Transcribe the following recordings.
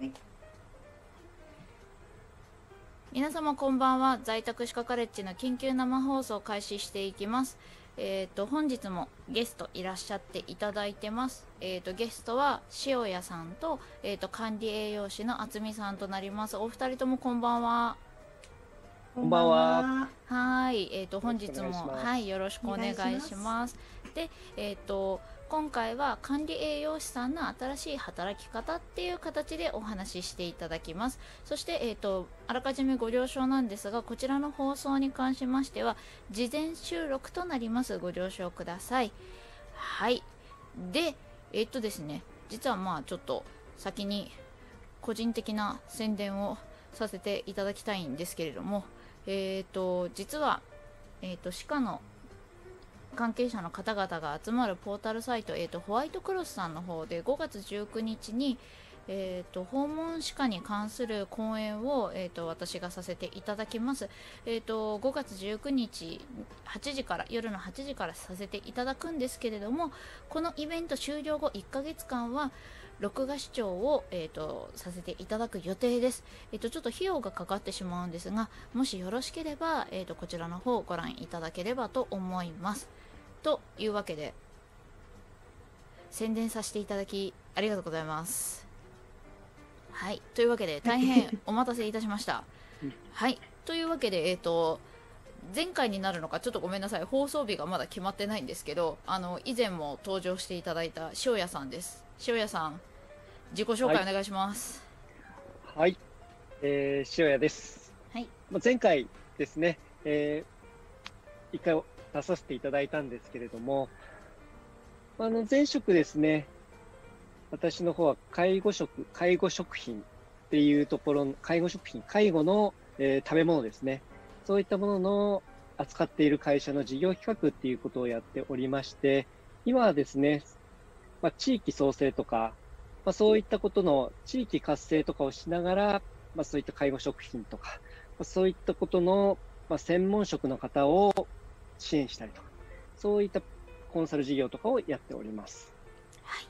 はい。皆様こんばんは。在宅歯科カレッジの緊急生放送を開始していきます。えっ、と本日もゲストいらっしゃっていただいてます。えっ、とゲストは塩谷さんと,、えー、と管理栄養士の渥美さんとなります。お二人ともこんばんは。こんばんは。はい、えっ、と本日もはいよろしくお願いしします。で、えっ、と今回は管理栄養士さんの新しい働き方っていう形でお話ししていただきます。そしてえっ、とあらかじめご了承なんですが、こちらの放送に関しましては事前収録となります。ご了承ください。はい。で、えっ、とですね、実はまあちょっと先に個人的な宣伝をさせていただきたいんですけれども、えー、と実は、えー、と歯科の関係者の方々が集まるポータルサイト、えー、とホワイトクロスさんの方で5月19日に、えー、と訪問歯科に関する講演を、えー、と私がさせていただきます、えー、と5月19日8時から夜の8時からさせていただくんですけれどもこのイベント終了後1ヶ月間は録画視聴を、えー、とさせていただく予定です、えー、とちょっと費用がかかってしまうんですがもしよろしければ、えー、とこちらの方をご覧いただければと思います。というわけで宣伝させていただきありがとうございます。はいというわけで大変 お待たせいたしました。はいというわけでえっ、と前回になるのかちょっとごめんなさい。放送日がまだ決まってないんですけどあの以前も登場していただいた塩谷さんです。塩谷さん自己紹介お願いします。はい、えー、塩谷です。はい。まあ前回ですね、えー、一回出させていただいたんですけれども、あの前職ですね、私の方は介護食、介護食品っていうところの、介護食品、介護の、えー食べ物ですね。そういったものの扱っている会社の事業企画っていうことをやっておりまして、今はですね、まあ、地域創生とか、まあ、そういったことの地域活性とかをしながら、まあ、そういった介護食品とか、ま、そういったことの、ま、専門職の方を支援したりとか、そういったコンサル事業とかをやっております。はい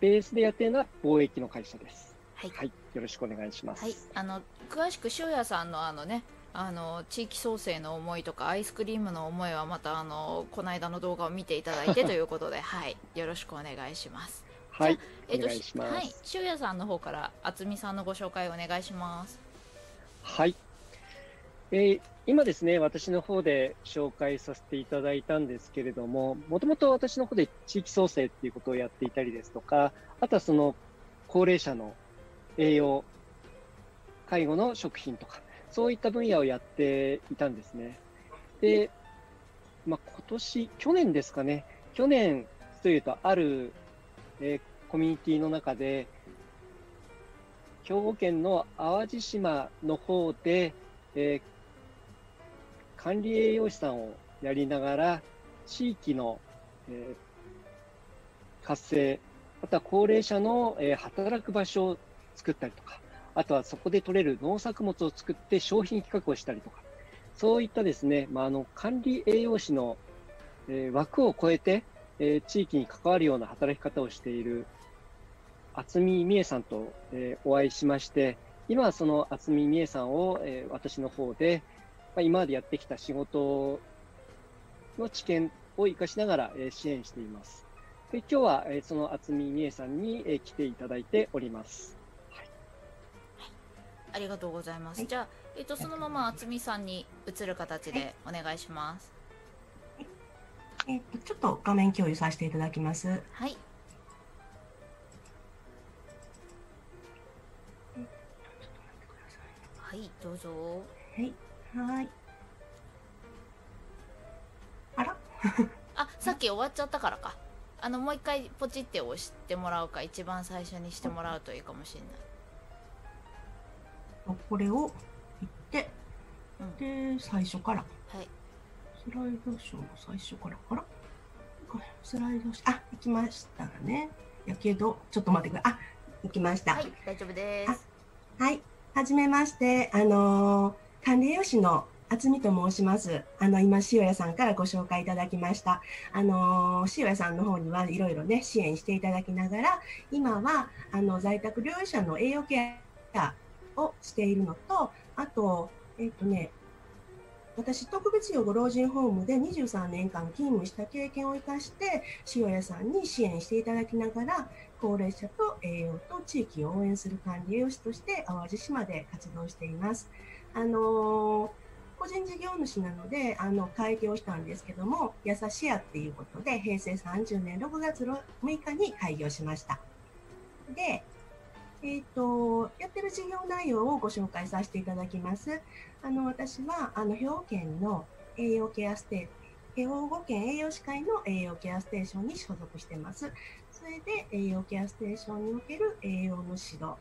ベースでやっているのは貿易の会社です。はいはい。よろしくお願いします。はい、あの詳しく塩谷さんのあのねあの地域創生の思いとかアイスクリームの思いはまたあのこの間の動画を見ていただいて ということで、はい、よろしくお願いします。はい。えっとお願いしますはい、塩谷さんの方から渥美さんのご紹介お願いします。はい。えー今ですね、私の方で紹介させていただいたんですけれども、もともと私の方で地域創生っていうことをやっていたりですとか、あとはその高齢者の栄養、介護の食品とか、そういった分野をやっていたんですね。で、まあ、今年、去年ですかね、去年というと、ある、えーコミュニティの中で、兵庫県の淡路島の方で、えー管理栄養士さんをやりながら、地域の、え活性、また高齢者の、え働く場所を作ったりとか、あとはそこで取れる農作物を作って商品企画をしたりとか、そういったですね、まあ、あの管理栄養士の、え枠を超えて、え地域に関わるような働き方をしている渥美美恵さんと、えお会いしまして、今はその渥美美恵さんを、え私の方で、まあ、今までやってきた仕事の知見を活かしながら、えー支援しています。で今日は、えーその渥美美恵さんに、えー来ていただいております。ありがとうございます。はいじゃあ、えっとそのまま渥美さんに移る形でお願いします。えっと、ちょっと画面共有させていただきます。はい、はい、どうぞ。はい。はい。あら？あ、さっき終わっちゃったからか。あのもう一回ポチって押してもらうか一番最初にしてもらうといいかもしれない。これを言って、うん、で、最初から。はい。スライドショーの最初から。あらスライドショー。あ、行きましたね。やけど、ちょっと待ってください。あ、行きました。はい、大丈夫です。はい。はじめまして。あのー管理栄養士の厚美と申します。あの、今、塩屋さんからご紹介いただきました。あの、塩屋さんの方にはいろいろね、支援していただきながら、今は、あの、在宅療養者の栄養ケアをしているのと、あと、えっ、とね、私、特別養護老人ホームで23年間勤務した経験を生かして、塩屋さんに支援していただきながら、高齢者と栄養と地域を応援する管理栄養士として淡路島で活動しています。あの個人事業主なので、あの、開業したんですけども、やさしやっていうことで、平成30年6月6日に開業しました。で、えっ、と、やってる事業内容をご紹介させていただきます。あの、私は、あの、兵庫県の栄養ケアステ兵庫県栄養士会の栄養ケアステーションに所属してます。それで、栄養ケアステーションにおける栄養の指導、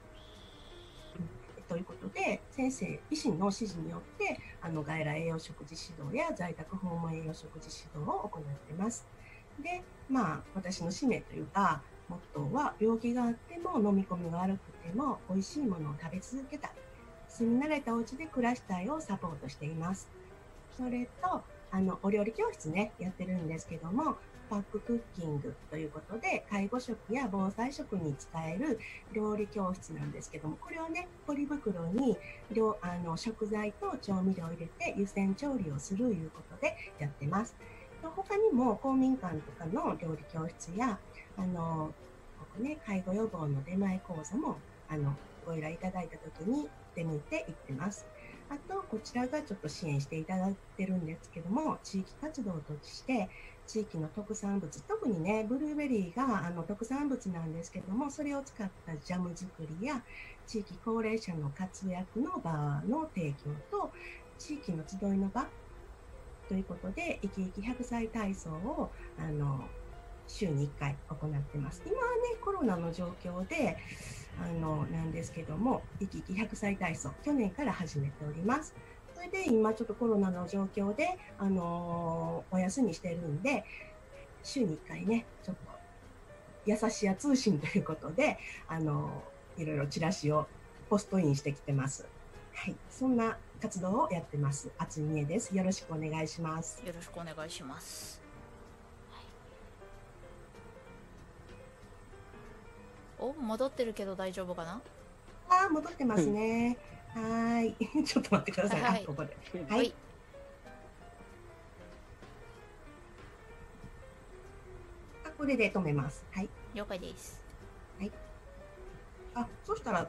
ということで、先生、医師の指示によって、あの外来栄養食事指導や在宅訪問栄養食事指導を行っています。で、まあ、私の使命というか、モットーは、病気があっても飲み込みが悪くても、美味しいものを食べ続けたい。住み慣れたお家で暮らしたいをサポートしています。それと、あの、お料理教室ね、やってるんですけども、パッククッキングということで、介護食や防災食に使える料理教室なんですけども、これをね、ポリ袋にあの食材と調味料を入れて湯煎調理をするいうことでやってます。他にも公民館とかの料理教室や、あの、ここね、介護予防の出前講座も、あの、ご依頼いただいた時に出向いて行ってます。あと、こちらがちょっと支援していただいてるんですけども、地域活動として、地域の特産物、特にね、ブルーベリーがあの特産物なんですけども、それを使ったジャム作りや、地域高齢者の活躍の場の提供と、地域の集いの場ということで、生き生き100歳体操をあの週に1回行ってます。今はね、コロナの状況で、あの、なんですけども、生き生き100歳体操、去年から始めております。それで今ちょっとコロナの状況で、あのお休みしてるんで、週に1回ね、ちょっと、優しや通信ということで、あのいろいろチラシをポストインしてきてます。はい、そんな活動をやってます。厚みえです。よろしくお願いします。よろしくお願いします。お、戻ってるけど大丈夫かな？あー、戻ってますね。はーい。ちょっと待ってください。はいあ、ここで。ははいい。あ、これで止めます。はい。了解です。あ、そしたら、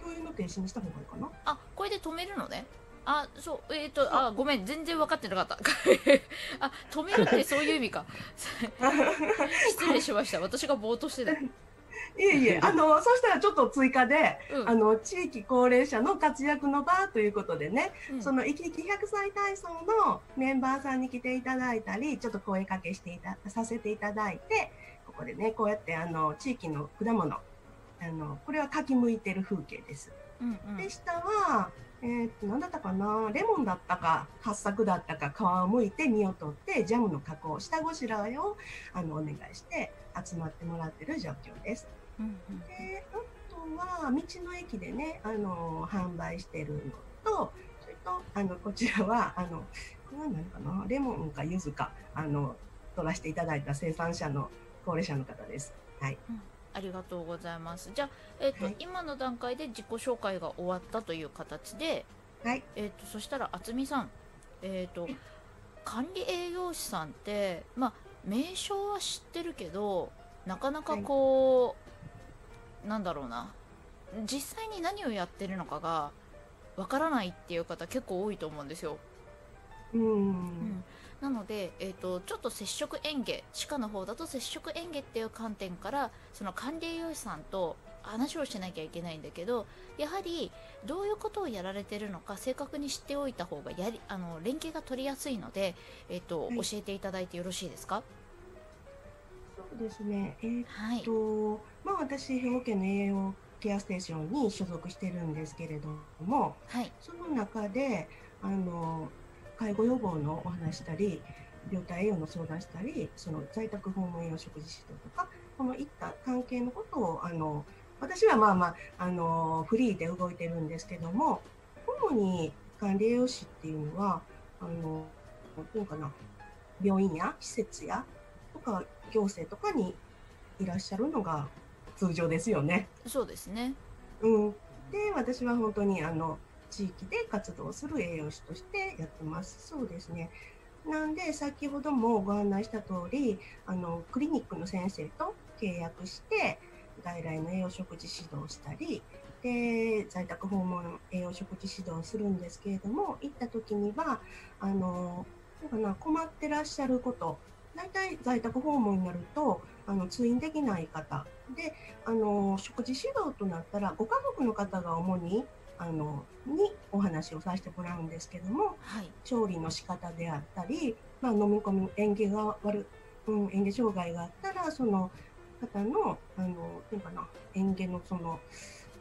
共有の停止にした方がいいかな？あ、これで止めるのね。あ、そう、えっ、と、あ、ごめん、全然分かってなかった。あ、止めるってそういう意味か。失礼しました。私がぼーっとしてた。いえいえ、あの、そしたらちょっと追加で、うん。あの、地域高齢者の活躍の場ということでね、うん。その生き生き100歳体操のメンバーさんに来ていただいたり、ちょっと声かけしていた、させていただいて、ここでね、こうやってあの、地域の果物、あの、これはかきむいてる風景です。うんうん。で、下は、えーっと、何だったかな、レモンだったか、八作だったか、皮をむいて、実を取って、ジャムの加工、下ごしらえを、あの、お願いして、集まってもらってる状況です。うんうんで、あとは、道の駅でね、あの、販売してるのと、それと、あの、こちらは、あの、これは何かな、レモンか柚子か、あの、取らせていただいた生産者の高齢者の方です。はい。ありがとうございます。じゃあ、えっ、と、はい今の段階で自己紹介が終わったという形で、はい。えっ、と、そしたら、あつみさん、えっ、と、管理栄養士さんって、まあ、名称は知ってるけど、なかなかこう、なんだろうな、実際に何をやってるのかが、わからないっていう方結構多いと思うんですよ。うーうんん。なので、えー、とちょっと接触園芸歯科の方だと接触園芸っていう観点からその管理栄養士さんと話をしなきゃいけないんだけどやはりどういうことをやられてるのか正確に知っておいた方がやりあの連携が取りやすいので、えーとはい。教えていただいてよろしいですか？そうですね。えーっはいと、まあ私、兵庫県の栄養ケアステーションに所属してるんですけれども、はい。その中で、あの、介護予防のお話したり、病態栄養の相談したり、その在宅訪問栄養食事指導とか、このいった関係のことを、あの、私はまあまあ、あの、フリーで動いてるんですけども、主に管理栄養士っていうのは、あの、なんていうかな、病院や施設やとか行政とかにいらっしゃるのが通常ですよね。そうですね。うん。で、私は本当にあの、地域で活動する栄養士としてやってます。そうですね。なんで、先ほどもご案内した通り、あの、クリニックの先生と契約して、外来の栄養食事指導をしたり、で、在宅訪問栄養食事指導をするんですけれども、行った時には、あの、なんかな、困ってらっしゃること、大体在宅訪問になると、あの、通院できない方、で、あの、食事指導となったら、ご家族の方が主に、あの、にお話をさせてもらうんですけども、はい。調理の仕方であったり、まあ、飲み込み、嚥下が悪、うん、嚥下障害があったら、その方の、あの、っていうかな、嚥下のその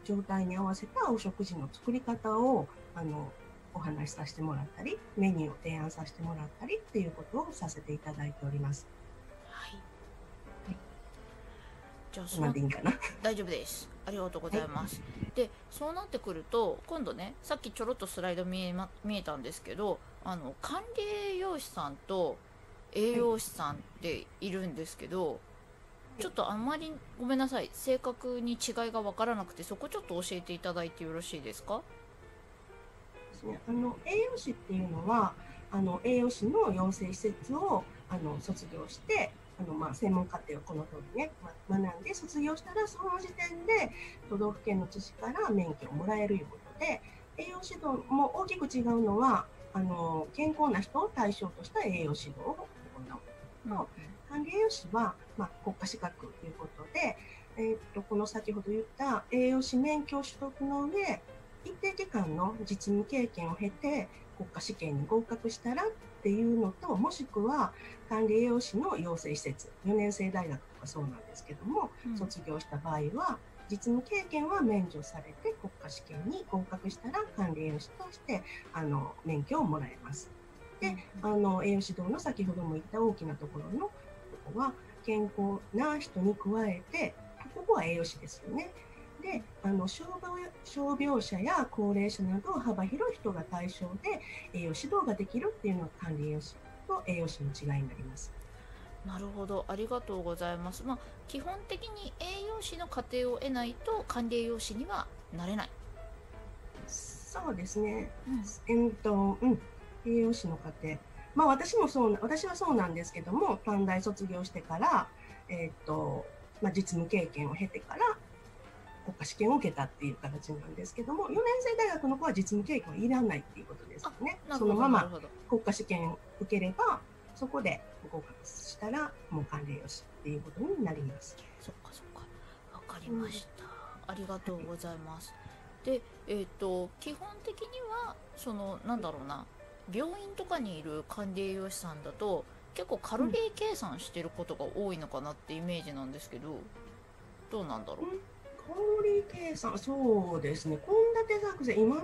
状態に合わせたお食事の作り方を、あの、お話しさせてもらったり、メニューを提案させてもらったりっていうことをさせていただいております。じゃあ、そそんなんのでいいんかな。大丈夫です。ありがとうございます。で、そうなってくると、今度ね、さっきちょろっとスライド見え,、ま、見えたんですけど、あの管理栄養士さんと栄養士さんっているんですけど、ちょっとあんまりごめんなさい、正確に違いが分からなくて、そこちょっと教えていただいてよろしいですか？ですね。あの栄養士っていうのはあの栄養士の養成施設をあの卒業してあの、まあ、専門課程をこの通りね、ま、学んで卒業したらその時点で都道府県の知事から免許をもらえるいうことで栄養指導も大きく違うのはあの健康な人を対象とした栄養指導を行う。うん管理栄養士は、まあ、国家資格ということで、えーっとこの先ほど言った栄養士免許取得の上一定期間の実務経験を経て国家試験に合格したらっていうのともしくは管理栄養士の養成施設4年生大学とかそうなんですけども、うん卒業した場合は実務経験は免除されて国家試験に合格したら管理栄養士としてあの免許をもらえます。であの栄養指導の先ほども言った大きなところのここは健康な人に加えてここは栄養士ですよね。であの傷病傷病者や高齢者など幅広い人が対象で栄養指導ができるっていうのが管理栄養士と栄養士の違いになります。なるほど、ありがとうございます。まあ、基本的に栄養士の過程を得ないと管理栄養士にはなれない。そうですね。うんえっと、うん、栄養士の過程。まあ私もそうな、私はそうなんですけども、短大卒業してから、えっと、まあ実務経験を経てから、国家試験を受けたっていう形なんですけども、4年生大学の子は実務経験はいらないっていうことですよね。そのまま。国家試験受ければ、そこで合格したら、もう管理栄養士っていうことになります。そっかそっか。わかりました。ありがとうございます。で、えっ、と、基本的には、その、なんだろうな、病院とかにいる管理栄養士さんだと、結構カロリー計算してることが多いのかなってイメージなんですけど、どうなんだろう。カロリー計算、そうですね。献立作戦、今の、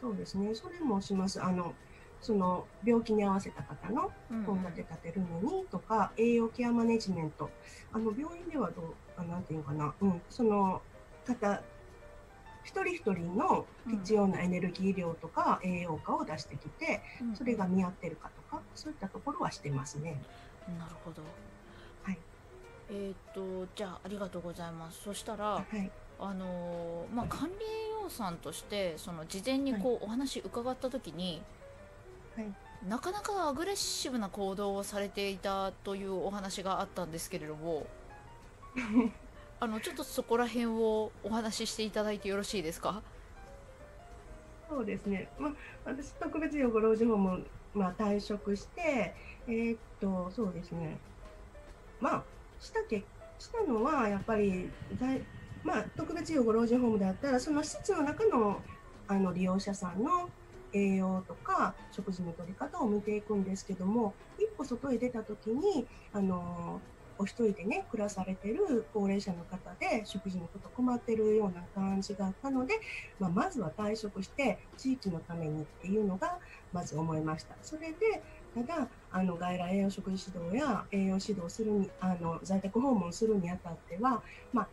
そうですね。それもします。あの、その病気に合わせた方のうんうん献立立てるのにとか、栄養ケアマネジメント。あの、病院ではどう、あなんていうのかな。うん、その方、一人一人の必要なエネルギー量とか栄養価を出してきて、うんそれが見合ってるかとか、そういったところはしてますね。なるほど。はい。えっ、と、じゃあ、ありがとうございます。そしたら、はい。あのーまあ、管理栄養さんとしてその事前にこう、お話伺った時にはい。なかなかアグレッシブな行動をされていたというお話があったんですけれども あのちょっとそこら辺をお話ししていただいてよろしいですか？そうですね。まあ、私、特別養護老人ホーム、まあ、退職して、えーっと、そうですね。まあ、したけ、したのは、やっぱり、在まあ、特別養護老人ホームであったら、その施設の中の、あの、利用者さんの栄養とか、食事の取り方を見ていくんですけども、一歩外へ出たときに、あの、お一人でね、暮らされてる高齢者の方で、食事のこと困ってるような感じがあったので、まあ、まずは退職して地域のためにっていうのがまず思いました。それでただあの外来栄養食事指導や栄養指導するにあの在宅訪問するにあたっては、まあ、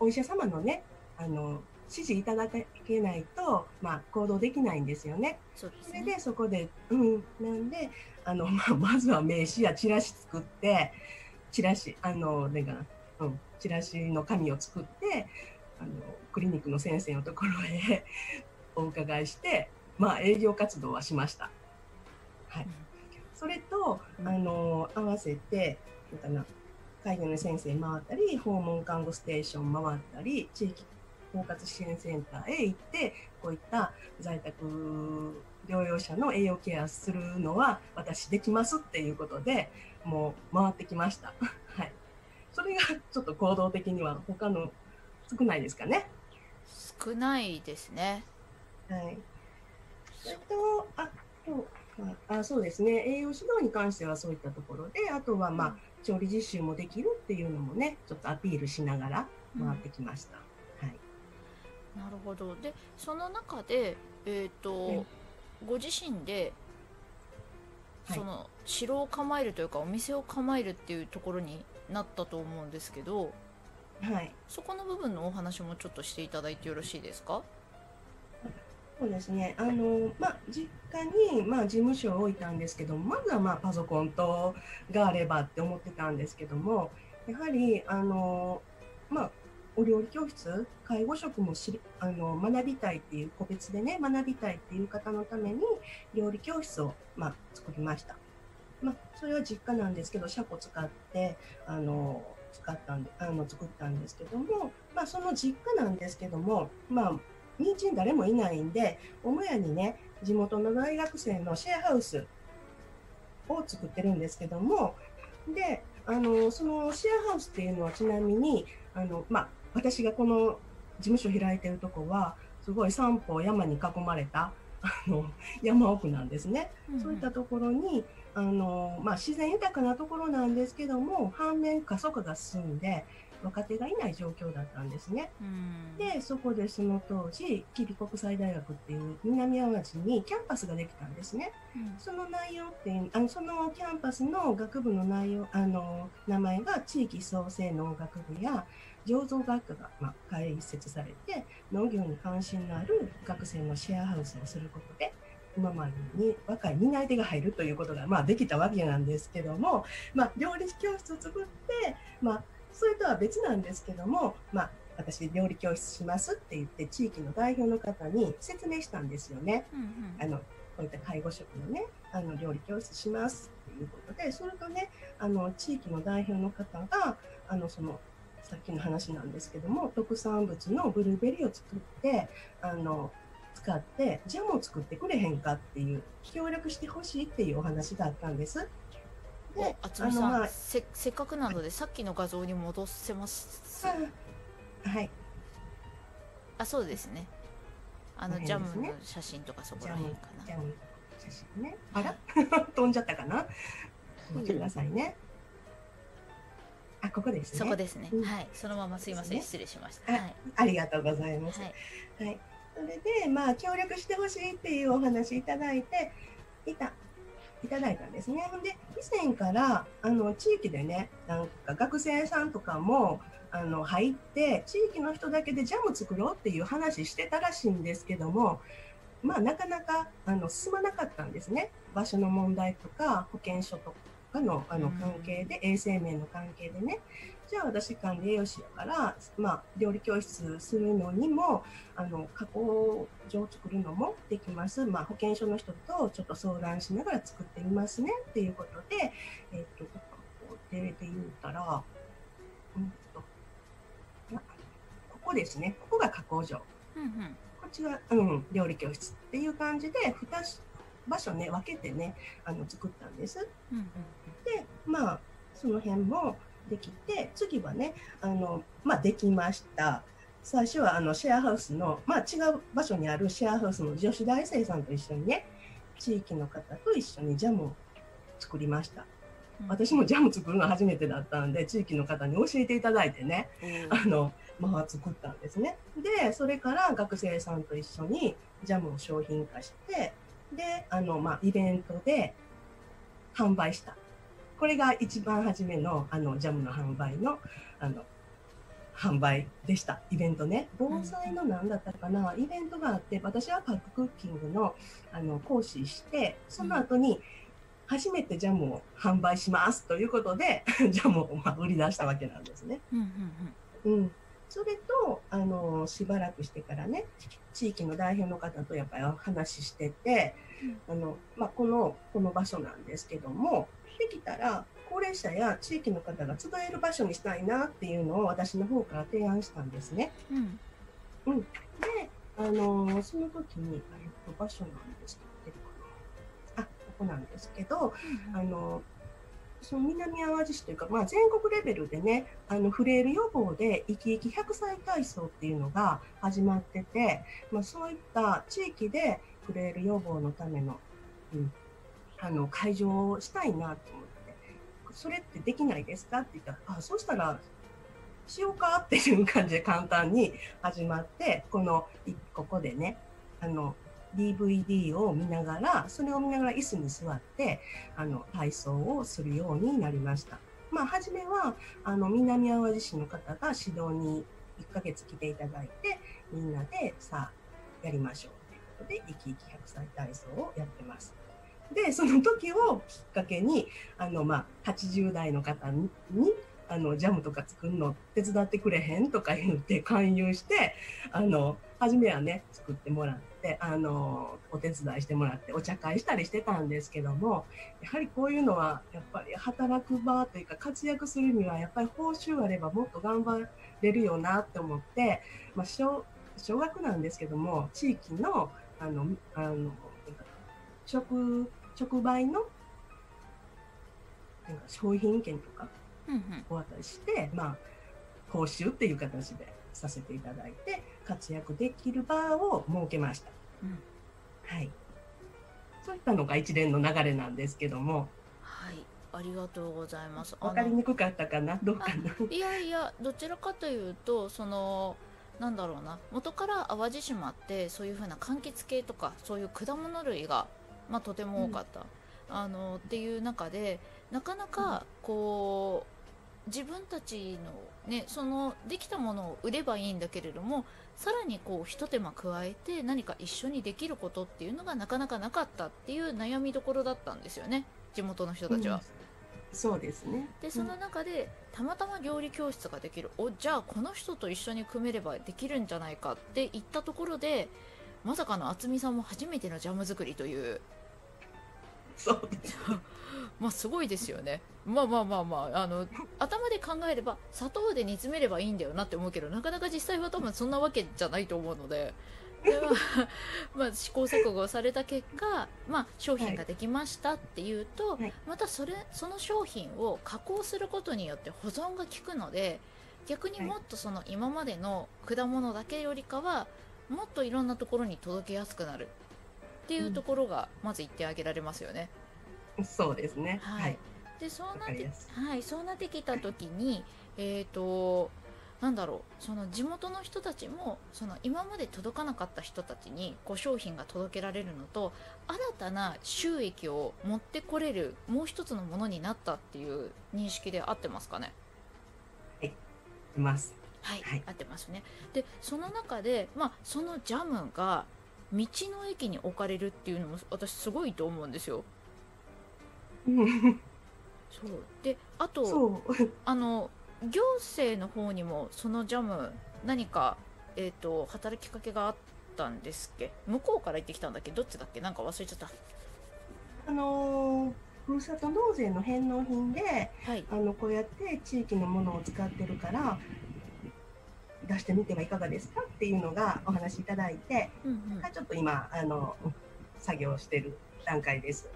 お医者様のねあの指示いただけないと、まあ、行動できないんですよね。そねそれでそこで、うん、なんで、あの、まあ、まずは名刺やチラシ作って、チラシ、あの、なんかな、うん、チラシの紙を作って、あの、クリニックの先生のところへお伺いして、まあ、営業活動はしました。はい。それと、うんあの、合わせて、なんかな、介護の先生回ったり、訪問看護ステーション回ったり、地域包括支援センターへ行って、こういった在宅療養者の栄養ケアするのは私できますっていうことで、もう回ってきました。はい。それがちょっと行動的には他の少ないですかね。少ないですねはい。それと、あと、あそうですね、栄養指導に関してはそういったところで、あとは、まあ、調理実習もできるっていうのもね、ちょっとアピールしながら回ってきました。はい。なるほど。でその中でえっ、と、はいご自身ではい。その城を構えるというかお店を構えるっていうところになったと思うんですけどはい。そこの部分のお話もちょっとしていただいてよろしいですか？そうですね。あの、まあ、実家に、まあ、事務所を置いたんですけど、まずは、まあ、パソコンと、があればって思ってたんですけども、やはり、あの、まあ、お料理教室、介護職も知あの学びたいっていう、個別でね、学びたいっていう方のために、料理教室を、まあ、作りました。まあ、それは実家なんですけど、車庫使って、あの、使ったんで、あの、作ったんですけども、まあ、その実家なんですけども、まあ、妊娠誰もいないんで、母屋にね、地元の大学生のシェアハウスを作ってるんですけども、で、あの、そのシェアハウスっていうのはちなみに、あの、まあ、私がこの事務所開いてるとこは、すごい三方山に囲まれた、あの、山奥なんですね。そういったところに、あの、まあ、自然豊かなところなんですけども、反面過疎化が進んで、若手がいない状況だったんですね。うんで、そこでその当時、吉備国際大学っていう南あわじ市にキャンパスができたんですね。うんその内容っていう、あのそのキャンパスの学部の内容、あの、名前が地域創生農学部や醸造学科が、まあ、開設されて、農業に関心のある学生のシェアハウスをすることで、今までに若い担い手が入るということが、まあ、できたわけなんですけども、まあ、料理教室を作って、まあ、それとは別なんですけども、まあ、私料理教室しますって言って地域の代表の方に説明したんですよね。うんうんあのこういった介護職のねあの料理教室しますっていうことでそれとねあの地域の代表の方があのそのさっきの話なんですけども特産物のブルーベリーを作ってあの使ってジャムを作ってくれへんかっていう協力してほしいっていうお話があったんです。おあつみさん、まあせせっかくなのでさっきの画像に戻せます。あはい。あそうですね。あのジャムの写真とかそこら辺かな。ジャムの写真ね。あら？飛んじゃったかな？待ってくださいね。あここですね。そこですね、うん。はい。そのまますいません、です失礼しました。あはい、ありがとうございます。はい、はい。それで、まあ、協力してほしいっていうお話いただいて、いた、いただいたんですね。で、以前から、あの、地域でね、なんか学生さんとかも、あの、入って、地域の人だけでジャム作ろうっていう話してたらしいんですけども、まあ、なかなか、あの、進まなかったんですね。場所の問題とか、保健所とかの、あの、うん関係で、衛生面の関係でね、じゃあ私管理栄養士やから、まあ、料理教室するのにも、あの、加工場を作るのもできます。まあ、保健所の人とちょっと相談しながら作ってみますねっていうことで、えっ、と、ここで言ったら、うんと、ここですね。ここが加工場。うんうんこっちが、うん、料理教室っていう感じで、2場所ね、分けてね、あの、作ったんです。うんうんで、まあ、その辺もできて、次はね、あの、まあ、できました。最初は、あの、シェアハウスの、まあ、違う場所にあるシェアハウスの女子大生さんと一緒にね、地域の方と一緒にジャムを作りました。うん私もジャム作るの初めてだったんで、地域の方に教えていただいてね、おーあの、まあ、作ったんですね。で、それから学生さんと一緒にジャムを商品化して、で、あの、まあ、イベントで販売した。これが一番初めの、あの、ジャムの販売の、あの、販売でした。イベントね。防災の何だったかな、イベントがあって私はパッククッキングのあの講師してその後に初めてジャムを販売しますということで ジャムをまあ売り出したわけなんですね。うんうんうん、それとあのしばらくしてからね地域の代表の方とやっぱり話してて、あのまあ、このこの場所なんですけどもできたら高齢者や地域の方が集える場所にしたいなっていうのを私の方から提案したんですね。うん。うん、であのその時にあれ場所なんですけどあここなんですけどあのその南淡路市というか、まあ、全国レベルでねあのフレイル予防で生き生き100歳体操っていうのが始まってて、まあ、そういった地域でフレイル予防のための,、うん、あの会場をしたいなと思って。それってできないですか？って言ったらあそうしたらしようかっていう感じで簡単に始まってこのここでねあの DVD を見ながらそれを見ながら椅子に座ってあの体操をするようになりました。まあ、初めはあの南淡路市の方が指導に1ヶ月来ていただいてみんなでさあやりましょうという。ことで生き生き100歳体操をやってます。でその時をきっかけにあの、まあ、80代の方にあのジャムとか作るの手伝ってくれへんとか言って勧誘してあの初めはね作ってもらってあのお手伝いしてもらってお茶会したりしてたんですけどもやはりこういうのはやっぱり働く場というか活躍するにはやっぱり報酬あればもっと頑張れるよなって思って、まあ、小小学なんですけども地域のあのあの直直売のなんか商品券とかうんうんお渡しして、まあ、報酬っていう形でさせていただいて活躍できる場を設けました。うんはい。そういったのが一連の流れなんですけども、はいありがとうございます。あ分かりのにくかったかな？どうかな？いやいやどちらかというとそのなんだろうな。元から淡路島ってそういう風な柑橘系とかそういう果物類が、まあ、とても多かった、あのっていう中でなかなかこう自分たちのねそのできたものを売ればいいんだけれどもさらにこうひと手間加えて何か一緒にできることっていうのがなかなかなかったっていう悩みどころだったんですよね。地元の人たちは。そうですね。でその中でたまたま料理教室ができるおじゃあこの人と一緒に組めればできるんじゃないかって言ったところでまさかの渥美さんも初めてのジャム作りというそう。まあすごいですよねまあまあまあまああの頭で考えれば砂糖で煮詰めればいいんだよなって思うけどなかなか実際は多分そんなわけじゃないと思うので。でまあまあ、試行錯誤された結果、まあ、商品ができましたっていうと、はい。またそれその商品を加工することによって保存が効くので逆にもっとその今までの果物だけよりかはもっといろんなところに届けやすくなるっていうところがまず言ってあげられますよね。そうですね。はい。はい。でそうなってはい。そうなってきた時にえっ、となんだろうその地元の人たちもその今まで届かなかった人たちにこう商品が届けられるのと新たな収益を持ってこれるもう一つのものになったっていう認識で合ってますかね？います。はい、はい。合ってますね。でその中でまあそのジャムが道の駅に置かれるっていうのも私すごいと思うんですよ。うん。そう。であと。あの行政の方にもそのジャム何か、えー、と働きかけがあったんですっけ？向こうから行ってきたんだっけ？どっちだっけ？なんか忘れちゃった。あのーふるさと納税の返納品ではい。あのこうやって地域のものを使ってるから出してみてはいかがですか？っていうのがお話しいただいて、うんうん。ちょっと今あの作業してる段階です。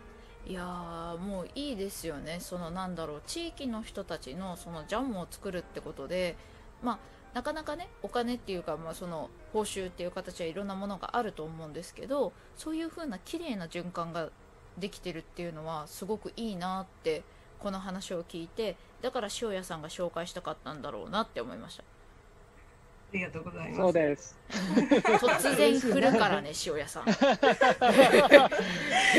いやーもういいですよね。そのなんだろう地域の人たちのそのジャムを作るってことでまあなかなかねお金っていうか、まあ、その報酬っていう形はいろんなものがあると思うんですけどそういう風な綺麗な循環ができてるっていうのはすごくいいなってこの話を聞いてだから塩屋さんが紹介したかったんだろうなって思いました。ありがとうございます。そうです。突然来るからね塩屋さん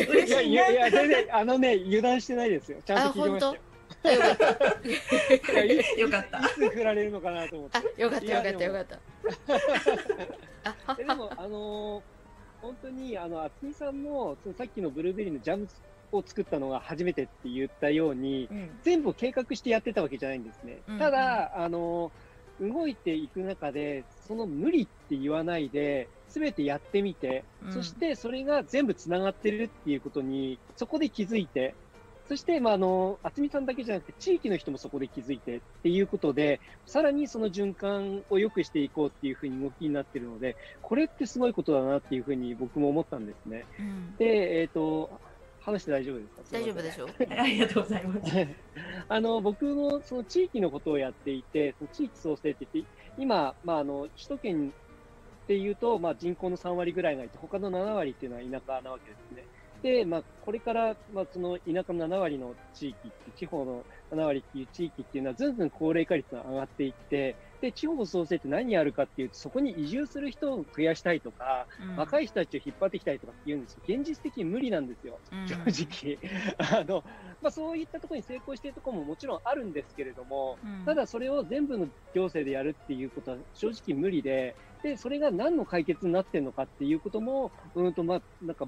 嬉しいいやいやいや、ね。全然、あのね、油断してないですよ。ちゃんと聞いてましたよ。たよかったよかった。つ振られるのかなと思って。あよかったよかったよかった でも、あのー本当に、あの、渥美さんも、そのさっきのブルーベリーのジャムを作ったのが初めてって言ったように、うん全部計画してやってたわけじゃないんですね。うんただ、あの、動いていく中で、その無理って言わないで、すべてやってみて、うんそしてそれが全部つながってるっていうことに、そこで気づいて、そして、まあ、あの、渥美さんだけじゃなくて、地域の人もそこで気づいてっていうことで、さらにその循環を良くしていこうっていうふうに動きになってるので、これってすごいことだなっていうふうに僕も思ったんですね。うんで、えっ、と、話して大丈夫ですか？大丈夫でしょう ありがとうございます。あの僕もその地域のことをやっていて、その地域創生って言って、今、まあ、あの首都圏っていうと、まあ、人口の3割ぐらいがいて、他の7割っていうのは田舎なわけですね。で、まあ、これから、まあ、その田舎の7割の地域って、地方の7割っていう地域っていうのは、ずんずん高齢化率が上がっていって、で、地方創生って何やるかっていうと、そこに移住する人を増やしたいとか、若いい人たちを引っ張ってきたいとかって言うんですけど、現実的に無理なんですよ。正直。あの、まあ、そういったところに成功しているところももちろんあるんですけれども、ただそれを全部の行政でやるっていうことは正直無理で、で、それが何の解決になってるのかっていうことも、うんと、まあ、なんか、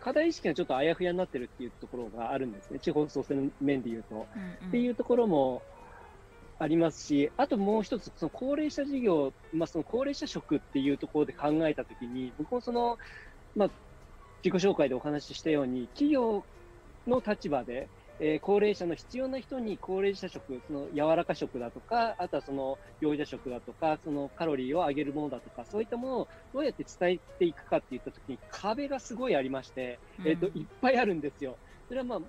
課題意識がちょっとあやふやになってるっていうところがあるんですね。地方創生の面で言うと。っていうところもありますし、あともう一つ、その高齢者事業、まあ、その高齢者職っていうところで考えたときに、僕もその、まあ、自己紹介でお話ししたように、企業の立場で、えー高齢者の必要な人に高齢者食、その柔らか食だとか、あとはその病者食だとか、そのカロリーを上げるものだとか、そういったものをどうやって伝えていくかっていったときに壁がすごいありまして、えっ、と、いっぱいあるんですよ。それはまあ、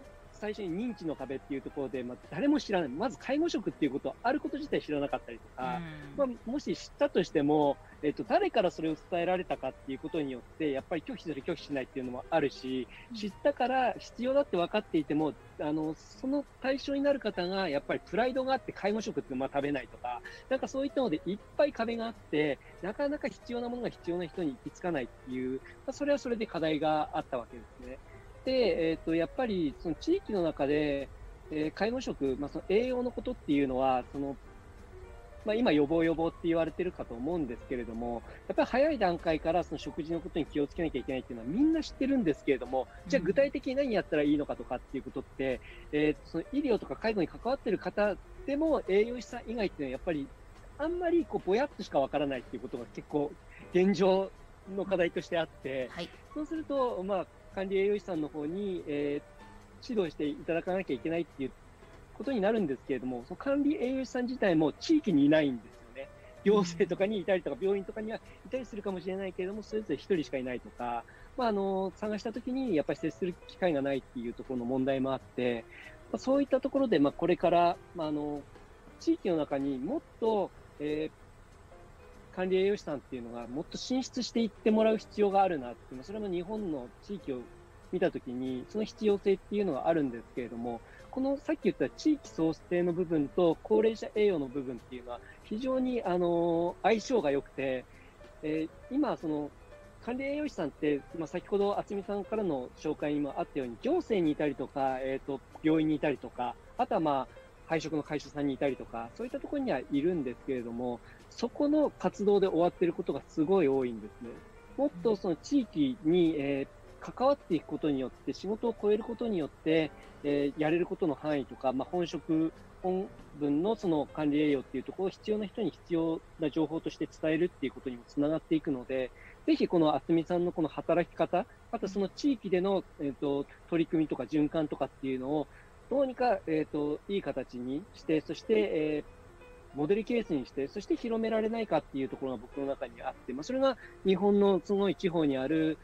最初に認知の壁っていうところで、まあ、誰も知らない。まず介護職っていうことはあること自体知らなかったりとか、まあ、もし知ったとしても、えっと、誰からそれを伝えられたかっていうことによって、やっぱり拒否する、拒否しないっていうのもあるし、知ったから必要だって分かっていても、あの、その対象になる方が、やっぱりプライドがあって介護食ってまあ食べないとか、なんかそういったのでいっぱい壁があって、なかなか必要なものが必要な人に行き着かないっていう、まあ、それはそれで課題があったわけですね。で、えっ、と、やっぱり、その地域の中で、えー介護食、まあ、その栄養のことっていうのは、その、まあ、今予防予防って言われてるかと思うんですけれども、やっぱり早い段階からその食事のことに気をつけなきゃいけないっていうのはみんな知ってるんですけれども、じゃあ具体的に何やったらいいのかとかっていうことって、えーその医療とか介護に関わってる方でも栄養士さん以外っていうのはやっぱりあんまりこうぼやっとしかわからないっていうことが結構現状の課題としてあって、はい。そうすると、まあ、管理栄養士さんの方に、えー指導していただかなきゃいけないっていうことになるんですけれども、その管理栄養士さん自体も地域にいないんですよね。行政とかにいたりとか、病院とかにはいたりするかもしれないけれども、それぞれ一人しかいないとか、まあ、あの、探したときにやっぱり接する機会がないっていうところの問題もあって、まあ、そういったところで、まあ、これから、まあ、あの、地域の中にもっと、えー管理栄養士さんっていうのがもっと進出していってもらう必要があるなっていうのそれも日本の地域を見たときに、その必要性っていうのがあるんですけれども、このさっき言った地域創生の部分と高齢者栄養の部分っていうのは非常にあの相性が良くて、えー今、その管理栄養士さんって、まあ、先ほど渥美さんからの紹介にもあったように、行政にいたりとか、えっ、と、病院にいたりとか、あとはまあ、配食の会社さんにいたりとか、そういったところにはいるんですけれども、そこの活動で終わってることがすごい多いんですね。もっとその地域に、えー関わっていくことによって、仕事を超えることによって、えーやれることの範囲とか、まあ、本職、本文のその管理栄養っていうところを必要な人に必要な情報として伝えるっていうことにもつながっていくので、ぜひこの渥美さんのこの働き方、あとその地域での、えー、と取り組みとか循環とかっていうのを、どうにか、えー、といい形にして、そして、えーモデルケースにして、そして広められないかっていうところが僕の中にあって、まあ、それが日本のすごい地方にある、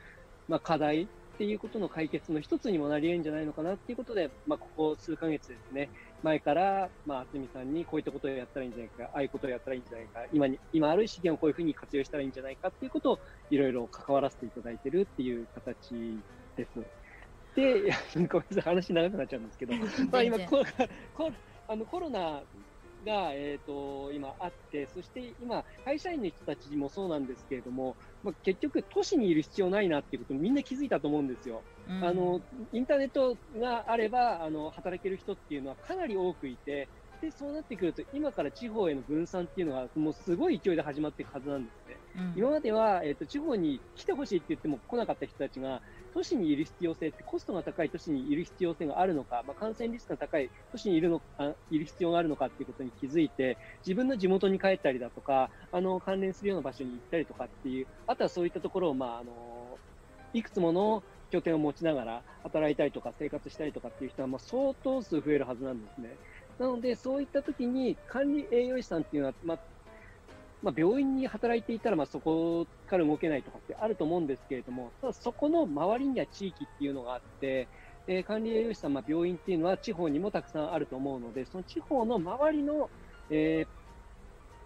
まあ、課題っていうことの解決の一つにもなり得るんじゃないのかなっていうことで、まあ、ここ数ヶ月ですね、前から、まあ、渥美さんにこういったことをやったらいいんじゃないか、ああいうことをやったらいいんじゃないか、今に、今ある資源をこういうふうに活用したらいいんじゃないかっていうことをいろいろ関わらせていただいてるっていう形です。で、い やごめんなさい、話長くなっちゃうんですけど、まあ今コロコロあのコロナが、えっ、と、今あって、そして今、会社員の人たちもそうなんですけれども、まあ、結局、都市にいる必要ないなっていうことにみんな気づいたと思うんですよ。うん、あの、インターネットがあれば、あの、働ける人っていうのはかなり多くいて、で、そうなってくると、今から地方への分散っていうのが、もうすごい勢いで始まっていくはずなんですね。うん、今までは、えっ、ー、と、地方に来てほしいって言っても来なかった人たちが、都市にいる必要性って、コストが高い都市にいる必要性があるのか、まあ、感染リスクが高い都市にいるのあいる必要があるのかっていうことに気づいて、自分の地元に帰ったりだとか、あの、関連するような場所に行ったりとかっていう、あとはそういったところを、まあ、あの、いくつもの拠点を持ちながら働いたりとか生活したりとかっていう人は、まあ、相当数増えるはずなんですね。なので、そういった時に管理栄養士さんっていうのは、まあ、まあ、病院に働いていたら、まあ、そこから動けないとかってあると思うんですけれども、ただそこの周りには地域っていうのがあって、えー、管理栄養士さん、まあ、病院っていうのは地方にもたくさんあると思うので、その地方の周りの、え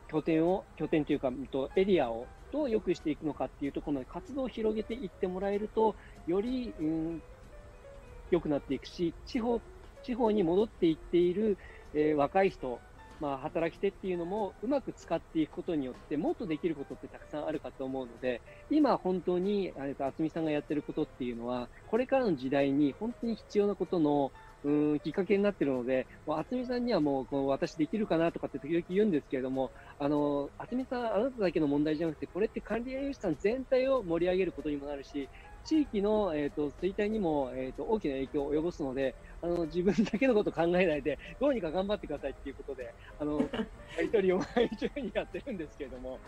ー、拠点を、拠点というか、エリアをどう良くしていくのかっていうところまで活動を広げていってもらえると、より、うん、良くなっていくし、地方、地方に戻っていっている、えー、若い人、まあ、働き手っていうのもうまく使っていくことによって、もっとできることってたくさんあるかと思うので、今本当に、あれと、厚みさんがやってることっていうのは、これからの時代に本当に必要なことの、うん、きっかけになってるので、もう厚みさんにはもう、この私できるかなとかって時々言うんですけれども、あの、厚みさん、あなただけの問題じゃなくて、これって管理栄養士さん全体を盛り上げることにもなるし、地域の、えっ、ー、と、衰退にも、えっ、ー、と、大きな影響を及ぼすので、あの、自分だけのことを考えないで、どうにか頑張ってくださいっていうことで、あの、やりとりを毎日にやってるんですけれども、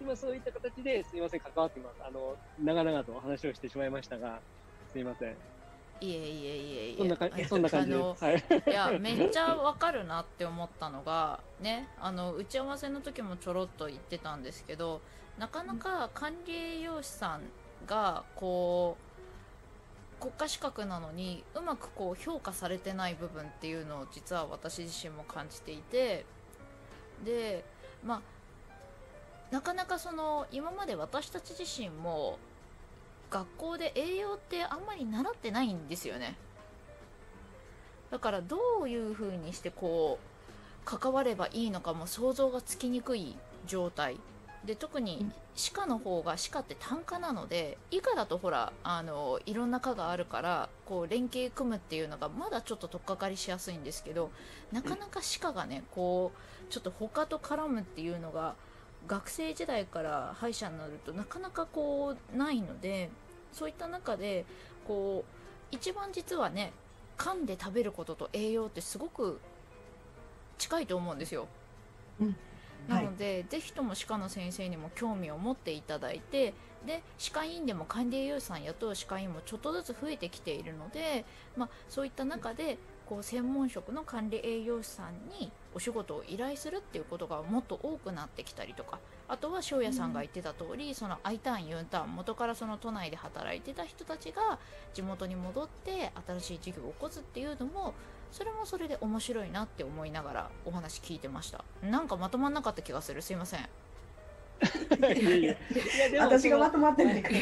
今そういった形ですみません、関わっています。あの、長々と話をしてしまいましたが、すみません。いえいえいえいえそんなかそんな感じです、はい、いやめっちゃわかるなって思ったのがねあの打ち合わせの時もちょろっと言ってたんですけどなかなか管理栄養士さんがこう国家資格なのにうまくこう評価されてない部分っていうのを実は私自身も感じていてでまあなかなかその今まで私たち自身も学校で栄養ってあんまり習ってないんですよね。だからどういう風にしてこう関わればいいのかも想像がつきにくい状態。で特に歯科の方が歯科って単価なので以下だとほらあのいろんな科があるからこう連携組むっていうのがまだちょっと取っかかりしやすいんですけどなかなか歯科がねこうちょっと他と絡むっていうのが学生時代から歯医者になるとなかなかこうないのでそういった中でこう一番実はね噛んで食べることと栄養ってすごく近いと思うんですよ。うんなので、はい、ぜひとも歯科の先生にも興味を持っていただいてで歯科医院でも管理栄養士さん雇う歯科医院もちょっとずつ増えてきているので、まあ、そういった中でこう専門職の管理栄養士さんにお仕事を依頼するっていうことがもっと多くなってきたりとかあとは翔也さんが言ってた通り、うん、その I ターン U ターン元からその都内で働いてた人たちが地元に戻って新しい事業を起こすっていうのもそれもそれで面白いなって思いながらお話聞いてました。なんかまとまんなかった気がする。すいません。いや私がまとまってないから。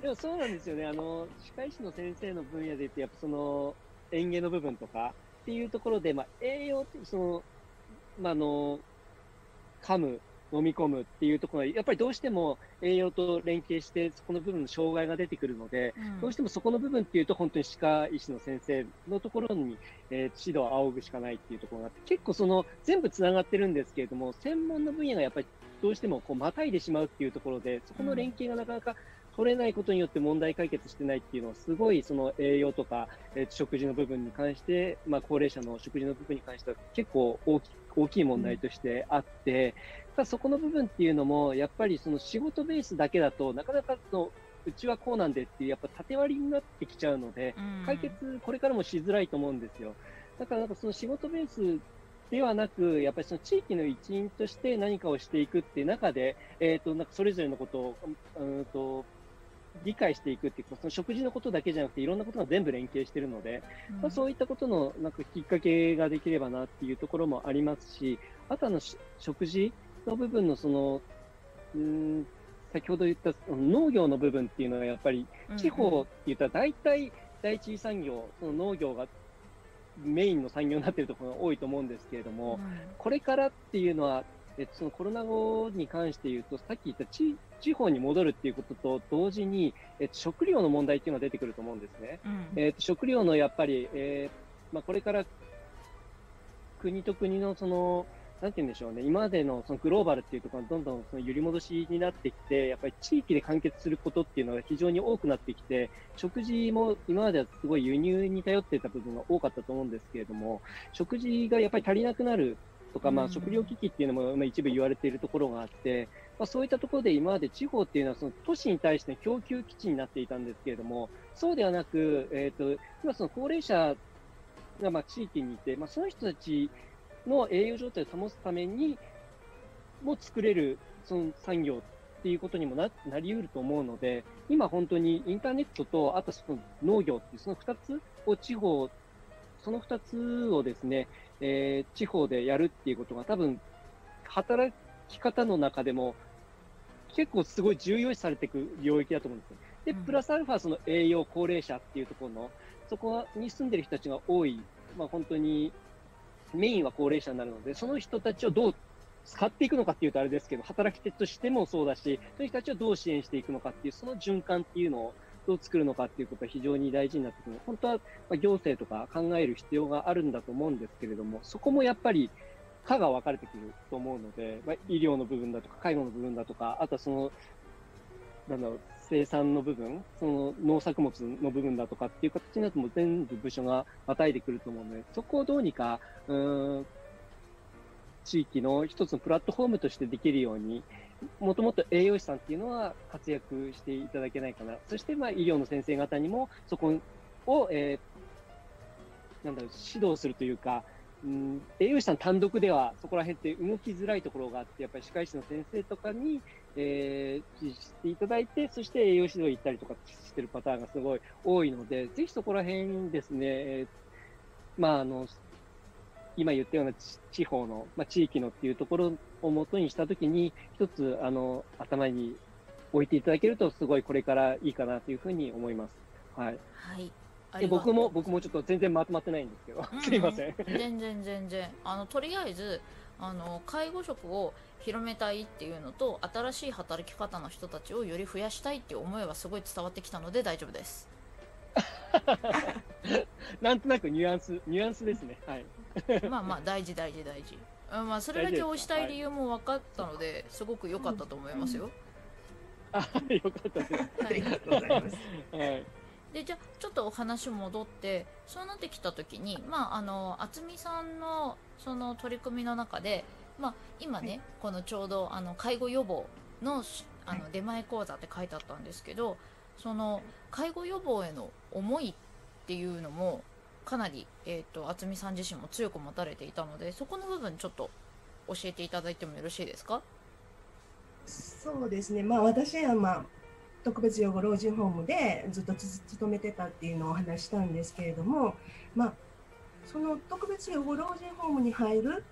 でもそうなんですよね。あの歯科医師の先生の分野で言ってやっぱその園芸の部分とかっていうところで、まあ、栄養ってその、まあ、の噛む飲み込むっていうところは、やっぱりどうしても栄養と連携して、そこの部分の障害が出てくるので、うん、どうしてもそこの部分っていうと、本当に歯科医師の先生のところに、えー、指導を仰ぐしかないっていうところがあって、結構その全部つながってるんですけれども、専門の分野がやっぱりどうしてもこうまたいでしまうっていうところで、そこの連携がなかなか取れないことによって問題解決してないっていうのは、すごいその栄養とか、えー、食事の部分に関して、まあ、高齢者の食事の部分に関しては結構大き大きい問題としてあって、ぱそこの部分っていうのも、やっぱりその仕事ベースだけだとなかなかのうちはこうなんでっていう、やっぱ縦割りになってきちゃうので、解決、これからもしづらいと思うんですよ。だからなんかその仕事ベースではなく、やっぱりその地域の一員として何かをしていくっていう中で、えっ、ー、と、なんかそれぞれのことを、うんと、理解していくっていうか、その食事のことだけじゃなくて、いろんなことが全部連携してるので、うん、まあ、そういったことのなんかきっかけができればなっていうところもありますし、あとあの、食事の部分のその、うん、先ほど言った農業の部分っていうのはやっぱり地方って言ったら大体第一産業、その農業がメインの産業になっているところが多いと思うんですけれども、これからっていうのは、えっと、そのコロナ後に関して言うと、さっき言った地地方に戻るっていうことと同時に、えっと、食料の問題っていうのが出てくると思うんですね。うん、えっと、食料のやっぱり、えーまあ、これから国と国のその、なんて言うんでしょうね、今までのそのグローバルっていうところがどんどんその揺り戻しになってきて、やっぱり地域で完結することっていうのが非常に多くなってきて、食事も今まではすごい輸入に頼ってた部分が多かったと思うんですけれども、食事がやっぱり足りなくなるとか、まあ、食料危機っていうのも一部言われているところがあって、まあ、そういったところで今まで地方っていうのはその都市に対して供給基地になっていたんですけれども、そうではなく、えっ、ー、と、今その高齢者がまあ地域にいて、まあ、その人たちの栄養状態を保つためにも作れるその産業っていうことにもななり得ると思うので、今本当にインターネットと、あとその農業っていうその2つを地方、その2つをですね、えー、地方でやるっていうことが多分、働き方の中でも結構すごい重要視されていく領域だと思うんですよ。で、プラスアルファその栄養、高齢者っていうところの、そこに住んでる人たちが多い、まあ本当にメインは高齢者になるので、その人たちをどう使っていくのかっていうとあれですけど、働き手としてもそうだし、そういう人たちをどう支援していくのかっていう、その循環っていうのをどう作るのかっていうことは非常に大事になってくる。本当は行政とか考える必要があるんだと思うんですけれども、そこもやっぱり、科が分かれてくると思うので、まあ、医療の部分だとか、介護の部分だとか、あとはその、なんだろう、生産の部分、その農作物の部分だとかっていう形になっても全部部署がまたいでくると思うので、そこをどうにか、うん、地域の一つのプラットフォームとしてできるように、もともと栄養士さんっていうのは活躍していただけないかな。そして、まあ、医療の先生方にも、そこを、えー、なんだろう、指導するというか、うん、栄養士さん単独ではそこら辺って動きづらいところがあって、やっぱり歯科医師の先生とかに、えー、指示していただいて、そして栄養指導行ったりとかしてるパターンがすごい多いので、ぜひそこら辺ですね、えー、まあ、あの、今言ったような地方の、まあ、地域のっていうところをもとにしたときに、一つ、あの、頭に置いていただけると、すごいこれからいいかなというふうに思います。はい。はい。で僕も僕もちょっと全然まとまってないんですけど、うんうん、すいません。全然全然。あのとりあえずあの介護職を広めたいっていうのと新しい働き方の人たちをより増やしたいっていう思いはすごい伝わってきたので大丈夫です。なんとなくニュアンスニュアンスですね。はい。まあまあ大事大事大事。まあそれだけ押したい理由も分かったので、す。ごく良かったと思いますよ、あよかったです、ありがとうございます、はいでじゃあちょっとお話戻ってそうなってきた時にまああの渥美さんのその取り組みの中で、まあ、今ね、はい、このちょうどあの介護予防のあの出前講座って書いてあったんですけどその介護予防への思いっていうのもかなり、えーと、渥美さん自身も強く持たれていたのでそこの部分ちょっと教えていただいてもよろしいですか？そうですね、まあ、私は、まあ、特別養護老人ホームでずっと勤めてたっていうのをお話したんですけれども、まあ、その特別養護老人ホームに入る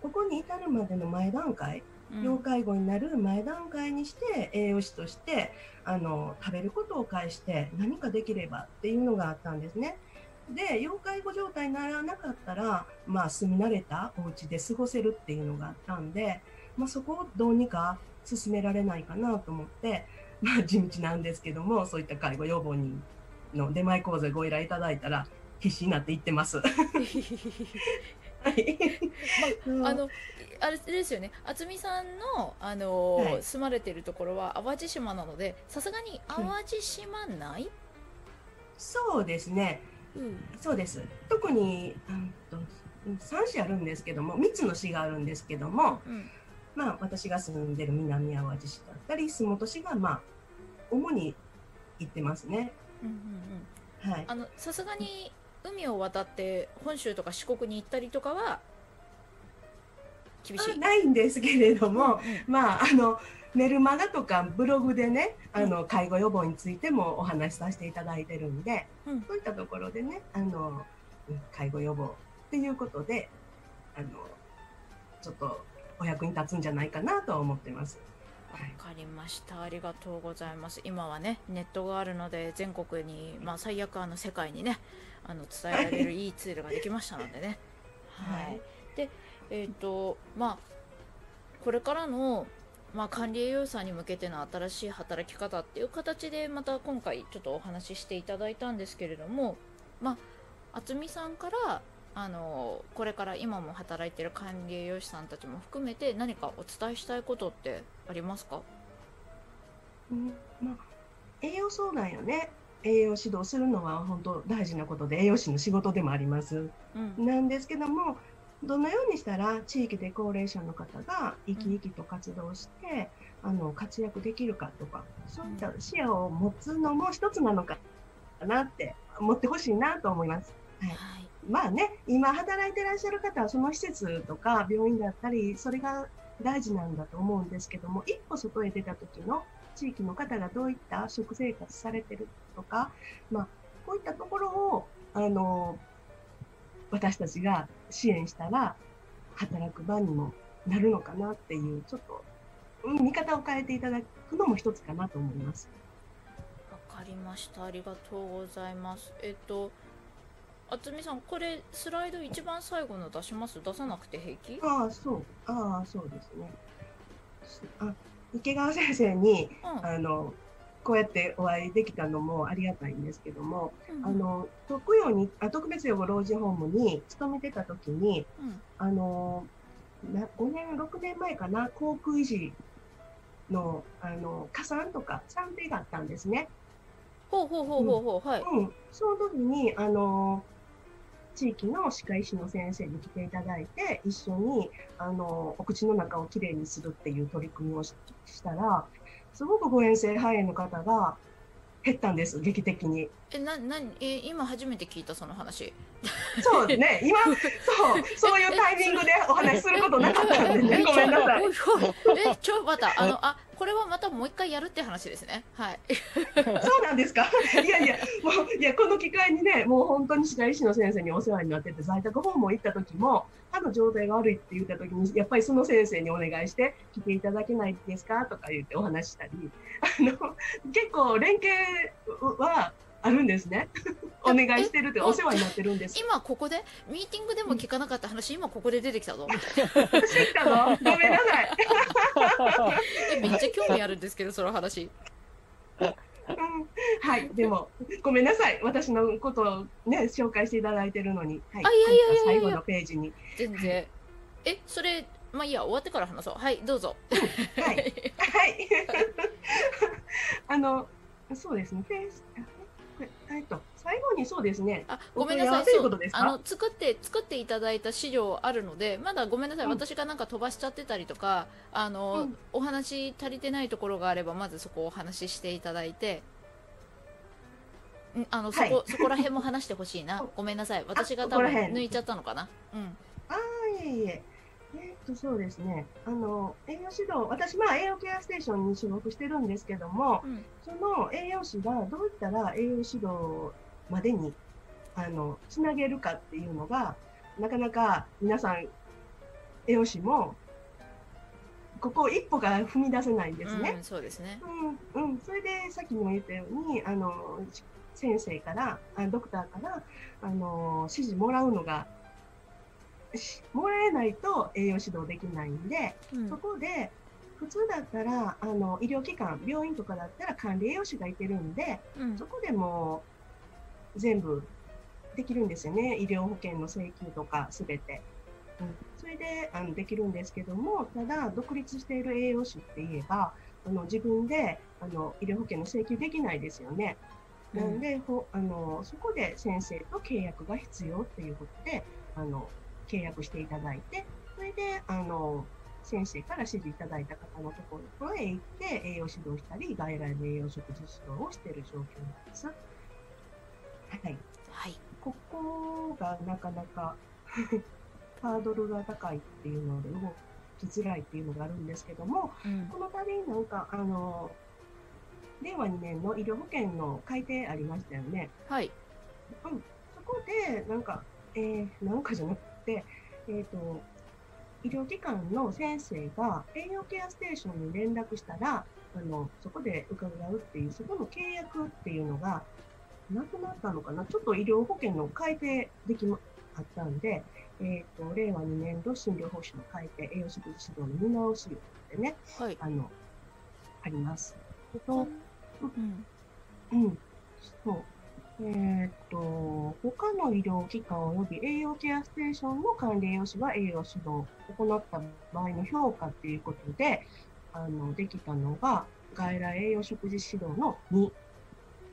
ここに至るまでの前段階、要介護になる前段階にして栄養士としてあの食べることを介して何かできればっていうのがあったんですね。で要介護状態にならなかったら、まあ、住み慣れたお家で過ごせるっていうのがあったんで、まあ、そこをどうにか進められないかなと思ってまあ、地道なんですけどもそういった介護予防にの出前講座ご依頼いただいたら必死になっていってます。はい。まあ、あのあれですよね。渥美さんの、あのーはい、住まれているところは淡路島なのでさすがに淡路島ない、うん、そうですね、うん、そうです。特にうんと3市あるんですけども3つの市があるんですけども、うん、まあ、私が住んでる南淡路市だったり洲本市がまあ主に行ってますね。さすがに海を渡って本州とか四国に行ったりとかは厳しい。ないんですけれども、うんうん、まああのメルマガとかブログでね、あの介護予防についてもお話しさせていただいてるんで、うん、そういったところでね、あの介護予防っていうことで、あのちょっとお役に立つんじゃないかなと思ってます。わかりました。ありがとうございます。今はね、ネットがあるので、全国に、まあ、最悪あの世界にね、あの伝えられるいいツールができましたのでね。はい、でえっ、ー、とまあこれからのまあ、管理栄養士さんに向けての新しい働き方っていう形でまた今回ちょっとお話ししていただいたんですけれども、まあ、渥美さんからあのこれから今も働いてる管理栄養士さんたちも含めて何かお伝えしたいことってありますか、うんまあ、栄養相談よね。栄養指導するのは本当大事なことで栄養士の仕事でもあります、うん、なんですけどもどのようにしたら地域で高齢者の方が生き生きと活動して、うん、あの活躍できるかとかそういった視野を持つのも一つなのかなって思ってほしいなと思います。はい、はい、まあね今働いてらっしゃる方はその施設とか病院だったりそれが大事なんだと思うんですけども一歩外へ出た時の地域の方がどういった食生活されてるとか、まあ、こういったところをあの私たちが支援したら働く場にもなるのかなっていうちょっと、見方を変えていただくのも一つかなと思います。わかりましたありがとうございますえっと渥美さんこれスライド一番最後の出します？出さなくて平気？ああそう。ああそうですね。あ池川先生に、うん、あのこうやってお会いできたのもありがたいんですけども、うん、あの特養にあ特別養護老人ホームに勤めてた時に、うん、あのな5年6年前かな航空維持のあの加算とか算定があったんですね。ほうほうほうほうほう、はい。うん、その時にあの地域の歯科医師の先生に来ていただいて一緒にあのお口の中をきれいにするっていう取り組みをしたらすごく誤嚥性肺炎の方が減ったんです劇的に。えななえ今初めて聞いたその話。そうね。今そうそういうタイミングでお話しすることなかったんでね。ごめんなさい。えちょまたあのあこれはまたもう一回やるって話ですね。はい。そうなんですか？いやいやもういやこの機会にねもう本当に歯科医師の先生にお世話になってて在宅訪問行った時も歯の状態が悪いって言った時にやっぱりその先生にお願いして来ていただけないですか？とか言ってお話したりあの結構連携はあるんですね。お願いしてるってお世話になってるんです。今ここで？ミーティングでも聞かなかった話、今ここで出てきたぞ。たの？ごめんなさい。えめっちゃ興味あるんですけどその話。うん、はい、でもごめんなさい。私のことをね紹介していただいてるのに、はい、あいやいやいや最後のページに。全然。え、それまあいいや終わってから話そう。はい、どうぞ。はい。はい。あのそうですね。フェイスえっと、最後にそうですね。あ、ごめんなさい。そうあの作って作っていただいた資料あるので、まだごめんなさい。うん、私がなんか飛ばしちゃってたりとか、あの、うん、お話足りてないところがあれば、まずそこをお話ししていただいて。あの、そこ、はい、そこら辺も話してほしいな。ごめんなさい。私が多分抜いちゃったのかな。うん。ああ、いえいえ。えー、っと、そうですね。あの、栄養指導、私、まあ、栄養ケアステーションに所属してるんですけども、うん、その栄養士がどういったら栄養指導までに、あの、つなげるかっていうのが、なかなか皆さん、栄養士も、ここ一歩が踏み出せないんですね。うん、そうですね。うん、うん。それで、さっきも言ったように、あの、先生から、あドクターから、あの、指示もらうのがもらえないと栄養指導できないんで、うん、そこで普通だったらあの医療機関病院とかだったら管理栄養士がいてるんで、うん、そこでも全部できるんですよね。医療保険の請求とかすべて。うん、それであのできるんですけどもただ独立している栄養士って言えばあの自分であの医療保険の請求できないですよね。なんで、ほあのそこで先生と契約が必要っていうことであの契約していただいて、それで、あの、先生から指示いただいた方のところへ行って栄養指導したり、外来で栄養食事指導をしている状況なんです。はい。はい。ここがなかなか ハードルが高いっていうので動きづらいっていうのがあるんですけども、うん、この度なんか、あの、令和2年の医療保険の改定ありましたよね。はい。うん。そこで、なんか、えー、なんかじゃなくて、えーと、医療機関の先生が栄養ケアステーションに連絡したらあのそこで伺うっていうそこの契約っていうのがなくなったのかな、ちょっと医療保険の改定できま、あったんで、えっ、と、令和2年度診療報酬の改定、栄養食事指導の見直しでね、はい。あの、あります。と、うん。うん、そう。えっと、他の医療機関及び栄養ケアステーションの管理栄養士が栄養指導を行った場合の評価っていうことで、あの、できたのが、外来栄養食事指導の2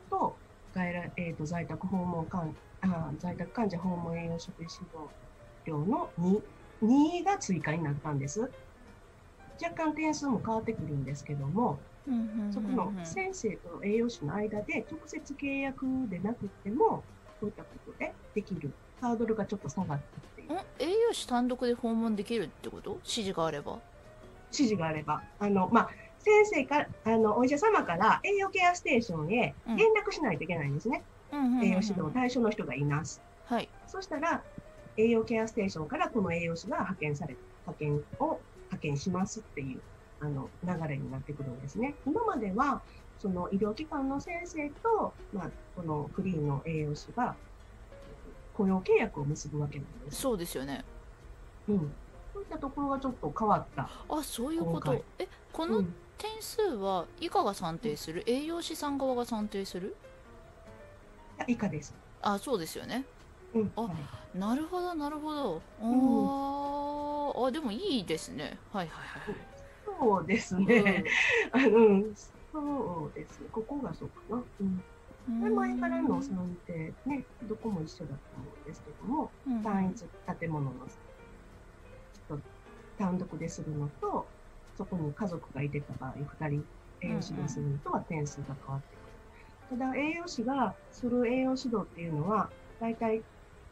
と、外来、えーっと、在宅訪問患あ在宅患者訪問栄養食事指導料の2、2が追加になったんです。若干点数も変わってくるんですけども、そこの先生と栄養士の間で直接契約でなくても、こういったことでできる。ハードルがちょっと下がったっていう。ん？栄養士単独で訪問できるってこと？指示があれば指示があれば。あの、まあ、先生から、あの、お医者様から栄養ケアステーションへうん連絡しないといけないんですね。栄養指導対象の人がいます。はいそしたら、栄養ケアステーションからこの栄養士が派遣され、派遣を派遣しますっていう、あの、流れになってくるんですね。今までは、その医療機関の先生と、まあ、このフリーの栄養士が雇用契約を結ぶわけなんです。そうですよねうん。そういったところがちょっと変わった。あそういうことえこのうん。点数は以下が算定する？栄養士さん側が算定する？以下です。あそうですよねうん。あはいなるほどなるほどあー、あでもいいですねはいはいそうですはいね。あの、うんそうですね。ここがそうかな。うん。うんこれ前からの算定ね、どこも一緒だと思うんですけども、うん単一建物の人単独でするのと、そこに家族がいてた場合、2人栄養指導するのとは点数が変わってくる。ただ、栄養士がする栄養指導っていうのは、だいたい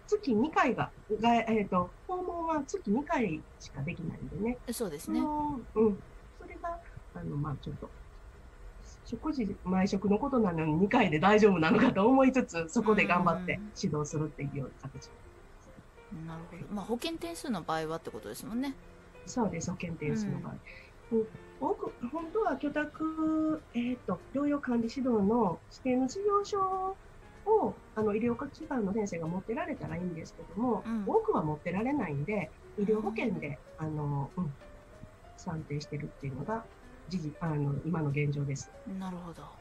月2回が、がえっ、と、訪問は月2回しかできないんでね。そうですねその、うん。が、あの、まあちょっと、食事、毎食のことなのに2回で大丈夫なのかと思いつつ、そこで頑張って指導するっていうような形。なるほどまあ保険点数の場合はってことですもんねそうです、保険点数の場合。うん多く、本当は居宅、えっ、と、療養管理指導の指定の事業所を、あの、医療機関の先生が持ってられたらいいんですけども、うん多くは持ってられないんで、医療保険で、あの、うん、算定してるっていうのが、事実、あの、今の現状です。なるほど。はい。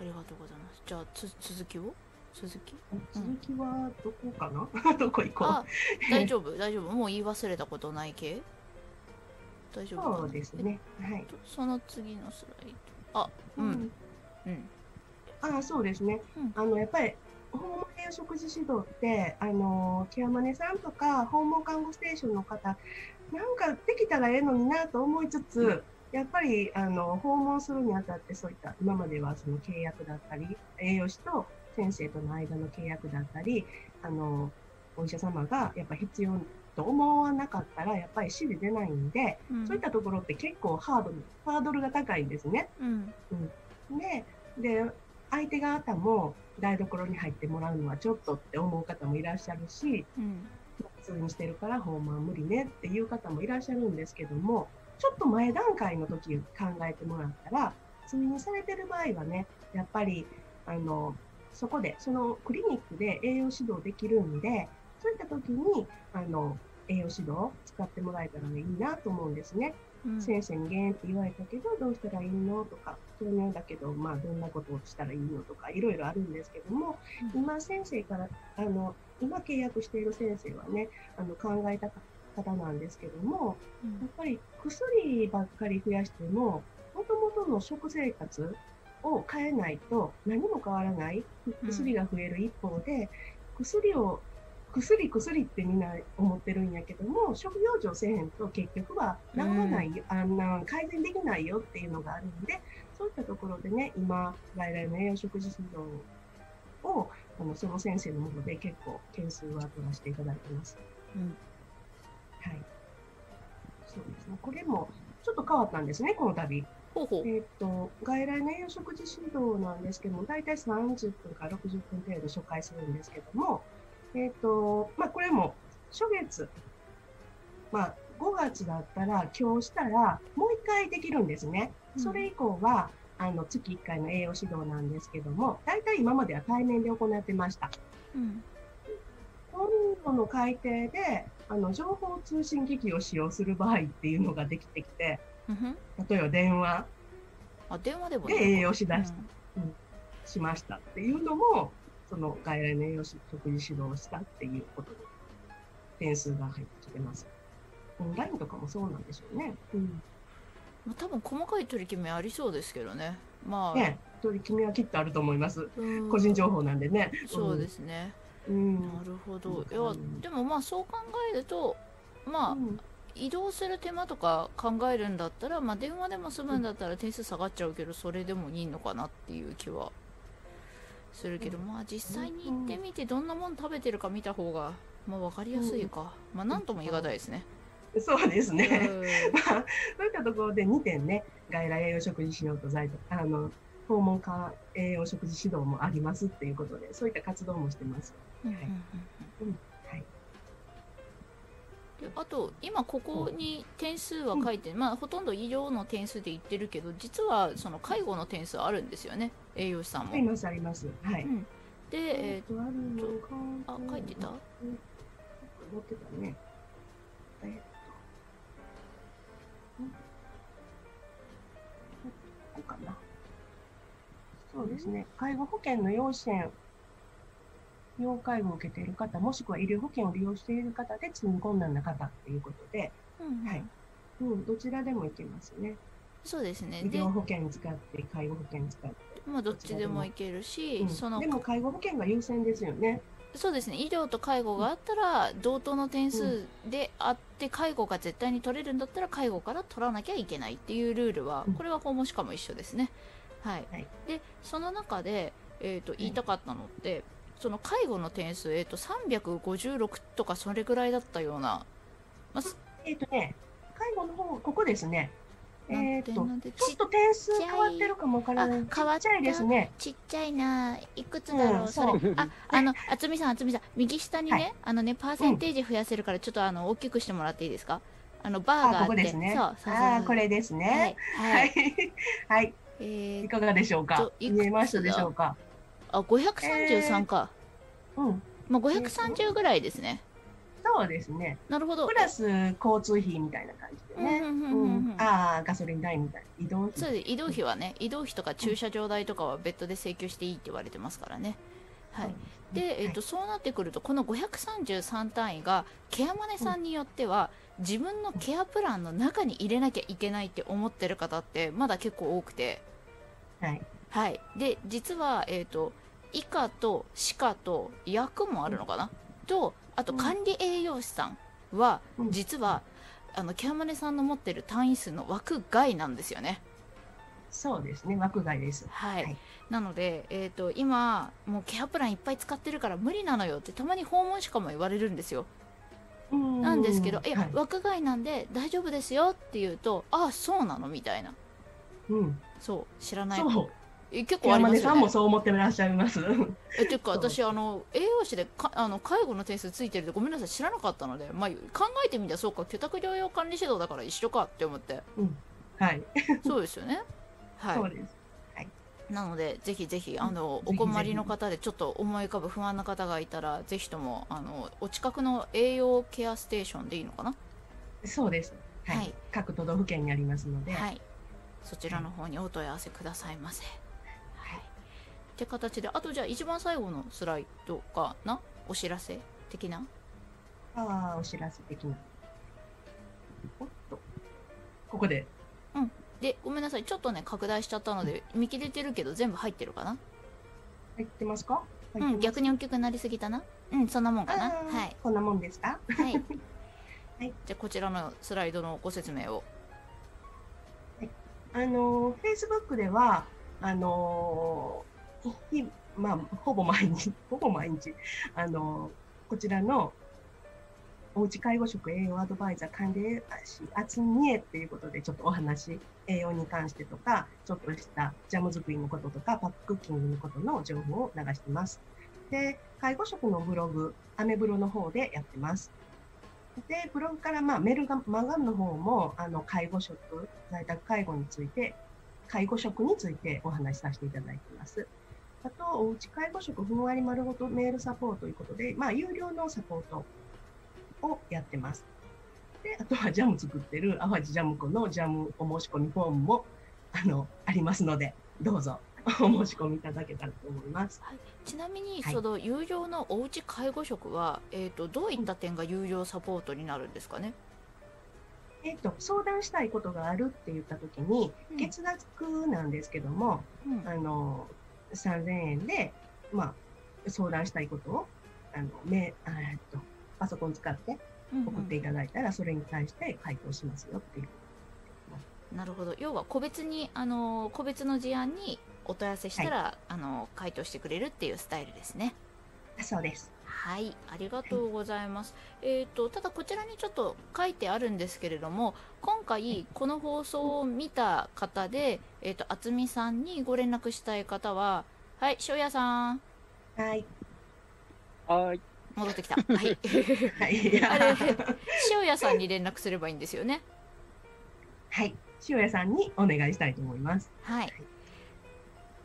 ありがとうございます。じゃあつ続きを？続き？続きはどこかな？どこ行こう？あ大丈夫。大丈夫。もう言い忘れたことない系？大丈夫そうですね。はい。えっ。とその次のスライド。あうん。うん。ああ、そうですね。うん。あの、やっぱり、訪問栄養食事指導って、あの、ケアマネさんとか、訪問看護ステーションの方、なんかできたらええのになと思いつつ、やっぱり、あの、訪問するにあたって、そういった、今まではその契約だったり、栄養士と先生との間の契約だったり、あの、お医者様がやっぱ必要と思わなかったら、やっぱり指示出ないんで、うん。そういったところって結構ハードル、ハードルが高いんですね。うん。で、で、相手方も台所に入ってもらうのはちょっとって思う方もいらっしゃるし、うん普通にしてるから訪問は無理ねっていう方もいらっしゃるんですけども、ちょっと前段階の時考えてもらったら、通院されてる場合はね、やっぱり、あの、そこで、そのクリニックで栄養指導できるんで、そういった時に、あの、栄養指導を使ってもらえたらいいなと思うんですね。うん先生に減って言われたけど、どうしたらいいのとか、糖尿だけど、まあ、どんなことをしたらいいのとか、いろいろあるんですけども、うん。今、先生から、あの、今契約している先生はね、あの、考えた方なんですけども、うん。やっぱり薬ばっかり増やしても、もともとの食生活を変えないと何も変わらない。薬が増える一方で、薬を、薬薬ってみんな思ってるんやけども、食用上せえへんと結局は治らないよ、あんな改善できないよっていうのがあるんで、そういったところでね、今、外来の栄養食事指導を、あのその先生のもので結構件数は取らせていただいてます。うんはい。そうですね。これもちょっと変わったんですね、この度。ほうほうえっ、と、外来の栄養食事指導なんですけども、大体30分から60分程度初回するんですけども、えっ、と、まあ、これも初月、まあ、5月だったら、今日したら、もう一回できるんですね。それ以降は、あの月1回の栄養指導なんですけども、大体今までは対面で行ってました。うん今度の改定で、あの情報通信機器を使用する場合っていうのができてきて、うん例えば電話あ電話でも栄養しだししましたっていうのも、その外来の栄養士食事指導をしたっていうことで、点数が入ってきてます。オンラインとかもそうなんでしょうね。うん。まあ、多分細かい取り決めありそうですけどねまあ、ね、取り決めはきっとあると思います。うん個人情報なんでね。そうですね、うん。なるほどいやうんでもまあそう考えるとまあ、うん移動する手間とか考えるんだったら、まあ、電話でも済むんだったら点数下がっちゃうけどそれでもいいのかなっていう気はするけど、うんまあ実際に行ってみてどんなもん食べてるか見た方が、まあ、分かりやすいか、まあなんとも言い難いですね。そうですね。うん まあ、そういったところで2点ね、外来栄養食事指導と在宅、あの、訪問科栄養食事指導もありますっていうことで、そういった活動もしてます。うんうんうんうんはい。であと今ここに点数は書いて、まあほとんど医療の点数で言ってるけど実はその介護の点数あるんですよね栄養士さんも。あります、あります。はい。うん、で、えーと、あ書いてた？載ってたね。ここかな。そうですね。介護保険の要支援、要介護を受けている方、もしくは医療保険を利用している方で、通院困難な方っていうことで、うんうんはいうん、どちらでもいけますね。そうですねで医療保険使って、介護保険使って。まあどっちでもいけるし、うんそのでも介護保険が優先ですよね。そうですね。医療と介護があったら同等の点数であって介護が絶対に取れるんだったら介護から取らなきゃいけないっていうルールはうん。これは訪問しかも一緒ですね。はい、はい。でその中で、えー、と言いたかったのって、その介護の点数、えー、と356とかそれぐらいだったような、まあすえっ、とね、介護の方、ここですね。えっ、と、ちょっと点数変わってるかもわからない。あ変わったちゃいですね。ちっちゃいないくつだろう、うんそれああのあつみさんあつみさん右下にね、はいあのねパーセンテージ増やせるからちょっとあの大きくしてもらっていいですか？あのバーがああ、ってここですね。そうそうあーこれですね。はい、ははいい。はい。えー、いかがでしょうか？見えましたでしょうか？あ533か、うん。まあ530ぐらいですねそうですね。なるほどプラス交通費みたいな感じでね。うんうんうんうんううんん。ああ、ガソリン代みたいな。移動費。そうです移動費はね移動費とか駐車場代とかは別途で請求していいって言われてますからねはいで、えっとそうなってくるとこの533単位がケアマネさんによっては自分のケアプランの中に入れなきゃいけないって思ってる方ってまだ結構多くてはい。はいで実は、えっと以下と歯科と薬もあるのかな、とあと管理栄養士さんはうん実は、あのケアマネさんの持ってる単位数の枠外なんですよね。そうですね。枠外です。はい、はいなので、えー、と今もうケアプランいっぱい使ってるから無理なのよってたまに訪問しかも言われるんですよななんですけど、いや、はい枠外なんで大丈夫ですよって言うとああそうなのみたいなうん。そう知らないそう。え結ケ構ありますよね。さんもそう思ってらっしゃいます。えていうか私あの栄養士でかあの介護の点数ついてるってごめんなさい知らなかったので、まあ、考えてみたらそうか居宅療養管理指導だから一緒かって思って。はい。そうですよね。はい。そうです。なのでぜひぜひん。あのお困りの方でちょっと思い浮かぶ不安な方がいたらぜひともあのお近くの栄養ケアステーションでいいのかな？そうです。ははい。い。各都道府県にありますので。はい。そちらの方にお問い合わせくださいませ。はいって形で。あとじゃあ一番最後のスライドかな？お知らせ的な？ああ、お知らせ的な。おっと。ここで。でごめんなさい。ちょっとね拡大しちゃったので見切れてるけど全部入ってるかな？入ってますか？うん逆に大きくなりすぎたな？うんそんなもんかな？はい。こんなもんですか？はい、はい。じゃあこちらのスライドのご説明を。あの、Facebook では、あの、まあ、ほぼ毎日、ほぼ毎日、あの、こちらの、おうち介護食栄養アドバイザー管理栄養士、あつみえっていうことで、ちょっとお話、栄養に関してとか、ちょっとしたジャム作りのこととか、パッククッキングのことの情報を流してます。で、介護食のブログ、アメブロの方でやってます。で、ブログから、まあ、メルガマガンの方も、あの、介護職、在宅介護について、介護食についてお話しさせていただいてます。あと、おうち介護食ふんわり丸ごとメールサポートということで、まあ、有料のサポートをやってます。で、あとはジャム作ってる淡路ジャム子のジャムお申し込みフォームもあのありますので、どうぞお申し込みいただけたらと思います。はい、ちなみに、はい。その有料のおうち介護食は、えー、とどういった点が有料サポートになるんですかね、えっと、相談したいことがあるって言ったときに、うん。月額なんですけども、うん。あの、3000円で、まあ、相談したいことを、あの、め、あえっと、パソコン使って送っていただいたら、それに対して回答しますよっていう。なるほど要は個別にあの個別の事案にお問い合わせしたら、あの回答してくれるっていうスタイルですねそうです。はいありがとうございます、えっ、とただこちらにちょっと書いてあるんですけれども今回この放送を見た方でえっ、と渥美さんにご連絡したい方ははい塩屋さんはい。はい。戻ってきた はいはい。あれ塩屋さんに連絡すればいいんですよねはい。塩屋さんにお願いしたいと思います。はい。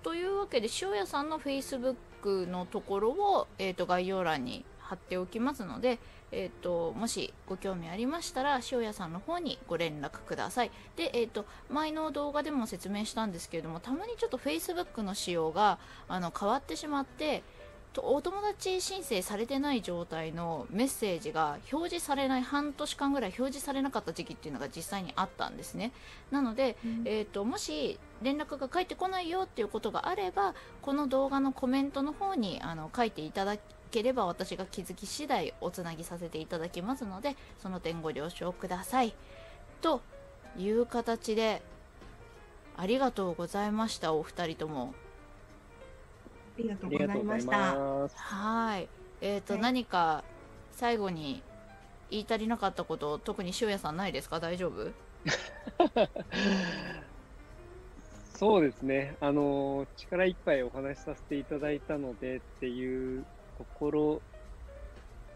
というわけで塩屋さんの Facebook クのところを、えー、と概要欄に貼っておきますので、えー、ともしご興味ありましたら塩屋さんの方にご連絡ください。で、えー、と前の動画でも説明したんですけれどもたまにちょっと Facebook の仕様があの変わってしまってお友達申請されてない状態のメッセージが表示されない半年間ぐらい表示されなかった時期っていうのが実際にあったんですね。なので、えー、ともし連絡が返ってこないよっていうことがあればこの動画のコメントの方にあの書いていただければ私が気づき次第おつなぎさせていただきますのでその点ご了承ください。という形でありがとうございましたお二人とも。ありがとあうございました。はい。えっ、と、はい。何か最後に言い足りなかったこと特に塩屋さんないですか？大丈夫？そうですね。あの、力いっぱいお話しさせていただいたのでっていうところ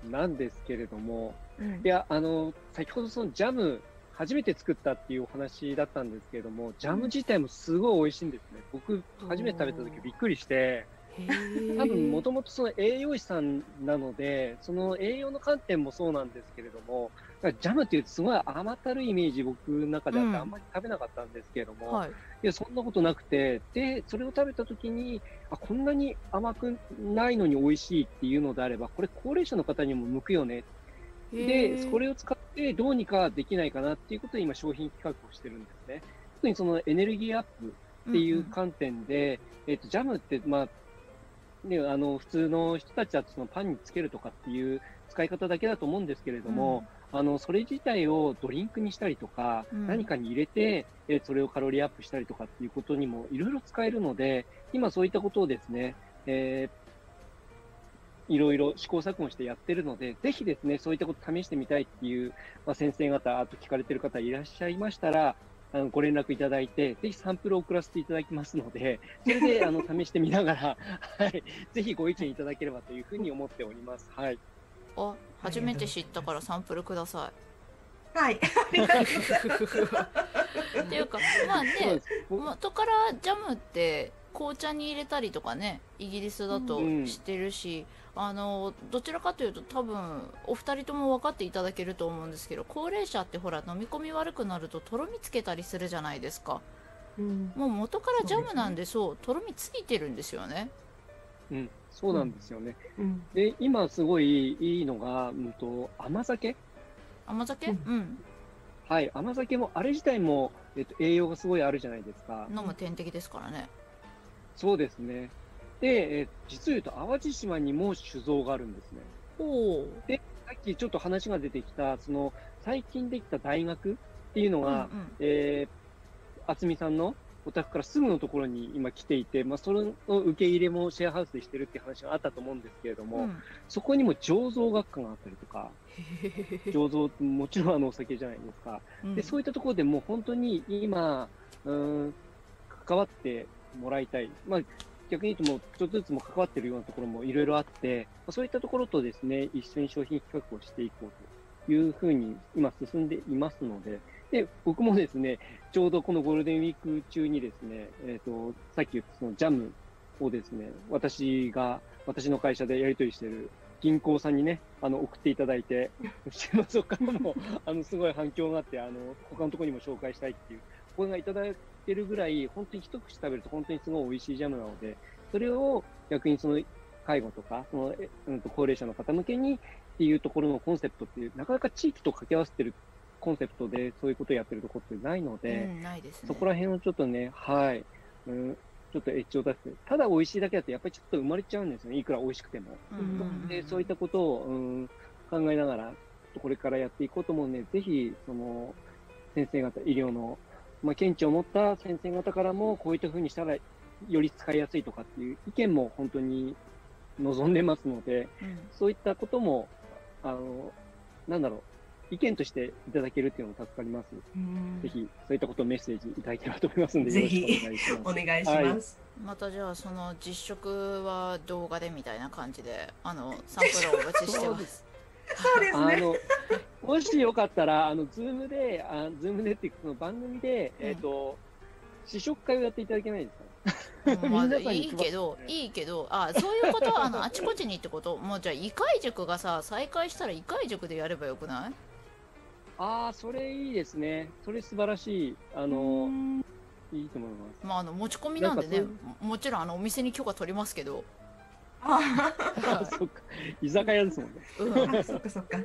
なんですけれども、うん。いや、あの、先ほどそのジャム、初めて作ったっていうお話だったんですけれども、ジャム自体もすごい美味しいんですね。僕、初めて食べた時びっくりして、多分もともとその栄養士さんなので、その栄養の観点もそうなんですけれども、ジャムっていうとすごい甘ったるいイメージ僕の中であっうん。てあんまり食べなかったんですけれども、はい。いや、そんなことなくて、で、それを食べたときに、あ、こんなに甘くないのに美味しいっていうのであれば、これ高齢者の方にも向くよね。で、これを使ってどうにかできないかなっていうことで今商品企画をしてるんですね。特にそのエネルギーアップっていう観点で、えっ、と、ジャムって、まあ、ね、あの、普通の人たちはそのパンにつけるとかっていう使い方だけだと思うんですけれども、あの、それ自体をドリンクにしたりとか、うん。何かに入れて、えーそれをカロリーアップしたりとかっていうことにもいろいろ使えるので、今そういったことをですね、えーいろいろ試行錯誤してやってるので、ぜひですね、そういったこと試してみたいっていう、まあ、先生方、あと聞かれてる方いらっしゃいましたら、あのご連絡いただいて、ぜひサンプルを送らせていただきますので、それで あの試してみながら、はい、ぜひご意見いただければというふうに思っております。はい。あ初めて知ったからサンプルくださはい。ありがとうござい っていうかまあね元からジャムって紅茶に入れたりとかねイギリスだとうんしてるし、あのどちらかというと多分お二人とも分かっていただけると思うんですけど高齢者ってほら飲み込み悪くなるととろみつけたりするじゃないですか。うん。もう元からジャムなんでそうとろみついてるんですよね。うん、そうなんですよね。うん。で、今すごいいいのが、うんと、甘酒。甘酒？ううん、はい、甘酒も、あれ自体も、えっと、栄養がすごいあるじゃないですか。飲む点滴ですからね。そうですね。で、えー実を言うと、淡路島にも酒造があるんですね。おおさっきちょっと話が出てきた、その、最近できた大学っていうのが、うんうんえー、渥美さんのお宅からすぐのところに今来ていて、まあ、それの受け入れもシェアハウスでしてるっていう話があったと思うんですけれども、うんそこにも醸造学科があったりとか、醸造、もちろんあのお酒じゃないですか。うんで、そういったところでもう本当に今、うーん、関わってもらいたい。まあ、逆に言うともう一つずつも関わってるようなところもいろいろあって、そういったところとですね、一緒に商品企画をしていこうというふうに今進んでいますので、で、僕もですね、ちょうどこのゴールデンウィーク中にですね、えっ、と、さっき言ったそのジャムをですね、私が、私の会社でやり取りしてる銀行さんにね、あの、送っていただいて、そこからも、あの、すごい反響があって、あの、他のところにも紹介したいっていう、これがいただけるぐらい、本当に一口食べると本当にすごい美味しいジャムなので、それを逆にその介護とか、その、えうんと、高齢者の方向けにっていうところのコンセプトっていう、なかなか地域と掛け合わせてるコンセプトでそういうことをやってるところってないので、うん、ないですね。そこら辺をちょっとね、はい、うん、ちょっとエッジを出して、ただ美味しいだけだとやっぱりちょっと生まれちゃうんですよね、いくら美味しくても。で、そういったことを、うん、考えながら、これからやっていこうと思うので、ぜひ、その、先生方、医療の、まあ、見地を持った先生方からも、こういったふうにしたら、より使いやすいとかっていう意見も本当に望んでますので、うんそういったことも、あの、なんだろう、意見としていただけるっていうのも助かります。うんぜひ、そういったことをメッセージいただければと思いますので、ぜひよろしくお願いします。お願い。またじゃあその試食は動画でみたいな感じであのサンプルをお待ちしてますそうですね。もしよかったら、あの、 Zoomで、あ Zoomでっていうか、その番組で、うん。えっ、と、試食会をやっていただけないですか？うんまあ 皆さんにいいけどいいけどあそういうことはあのあちこちにってこと？もうじゃあ異界塾がさ再開したら医介塾でやればよくない？ああ、それいいですね。それ素晴らしい。あの、いいと思います。まああの持ち込みなんでね。なんかももちろんあのお店に許可取りますけど、ああ そっか。居酒屋ですもんね。うん。まあ、そっかそっか。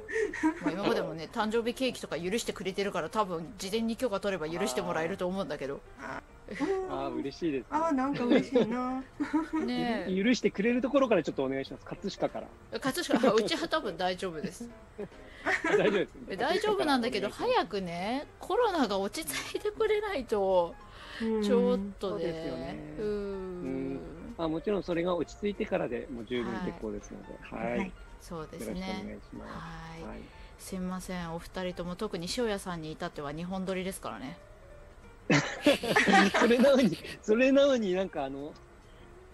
あ、今までもね誕生日ケーキとか許してくれてるから多分事前に許可取れば許してもらえると思うんだけど。ああ、嬉しいです、あー、なんか嬉しいな。ね許してくれるところからちょっとお願いします。葛飾から。葛飾？あうちは多分大丈夫です。大丈夫です、え大丈夫なんだけどく。早くねコロナが落ち着いてくれないと。うん。ちょっとそうですよね。ねうーんあもちろんそれが落ち着いてからでもう十分結構ですので、はい。はいそうですよろしくお願いねします。はいはい。すいませんお二人とも特に塩屋さんに至っては日本撮りですからね それなのに、それなのになんかあの、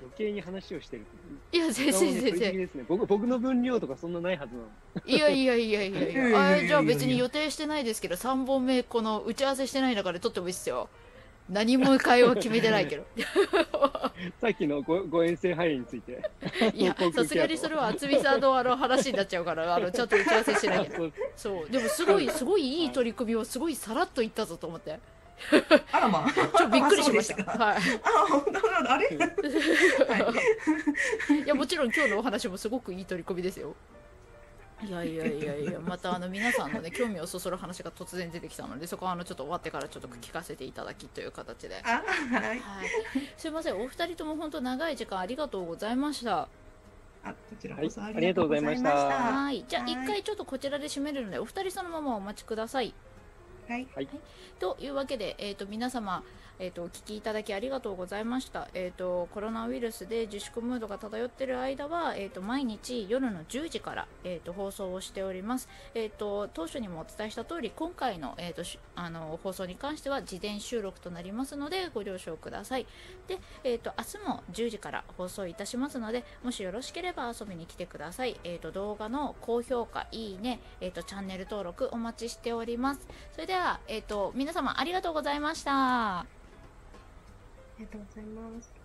余計に話をしてる。いや先生先生ね。僕僕の分量とかそんなないはずなの。いやいやいやいやいいやあじゃあ別に予定してないですけど3本目この打ち合わせしてない中で撮ってもいいっすよ何も会話決めてないけど さっきのごご遠征範囲について。いやさすがにそれは渥美さんのあの話になっちゃうから あのちゃんと打ち合わせしてなきゃそうそうでもすごいすごいいい取り組みをすごいさらっと言ったぞと思ってあらまあ。ちょちょっとびっくりしましたはいあ、本当だ。あれ？はい。いやもちろん今日のお話もすごくいい取り組みですよいやいやいやいやまたあの皆さんのね興味をそそる話が突然出てきたのでそこはあのちょっと終わってからちょっと聞かせていただきという形で、はい、あ、はい。すいません。お二人とも本当長い時間ありがとうございました。あ、こちらこそはい。ありがとうございました。ありがとうございました。はい。じゃあはい。一回ちょっとこちらで締めるのでお二人そのままお待ちください。はい。というわけで、えー、と皆様、えー、とお聞きいただきありがとうございました、えー、とコロナウイルスで自粛ムードが漂っている間は、えー、と毎日夜の10時から、えー、と放送をしております、えー、と当初にもお伝えした通り今回の,、えー、とあの放送に関しては事前収録となりますのでご了承ください。で、えー、と明日も10時から放送いたしますのでもしよろしければ遊びに来てください、えー、と動画の高評価いいね、えー、とチャンネル登録お待ちしております。それでは、えー、と皆様ありがとうございました。ありがとうございます。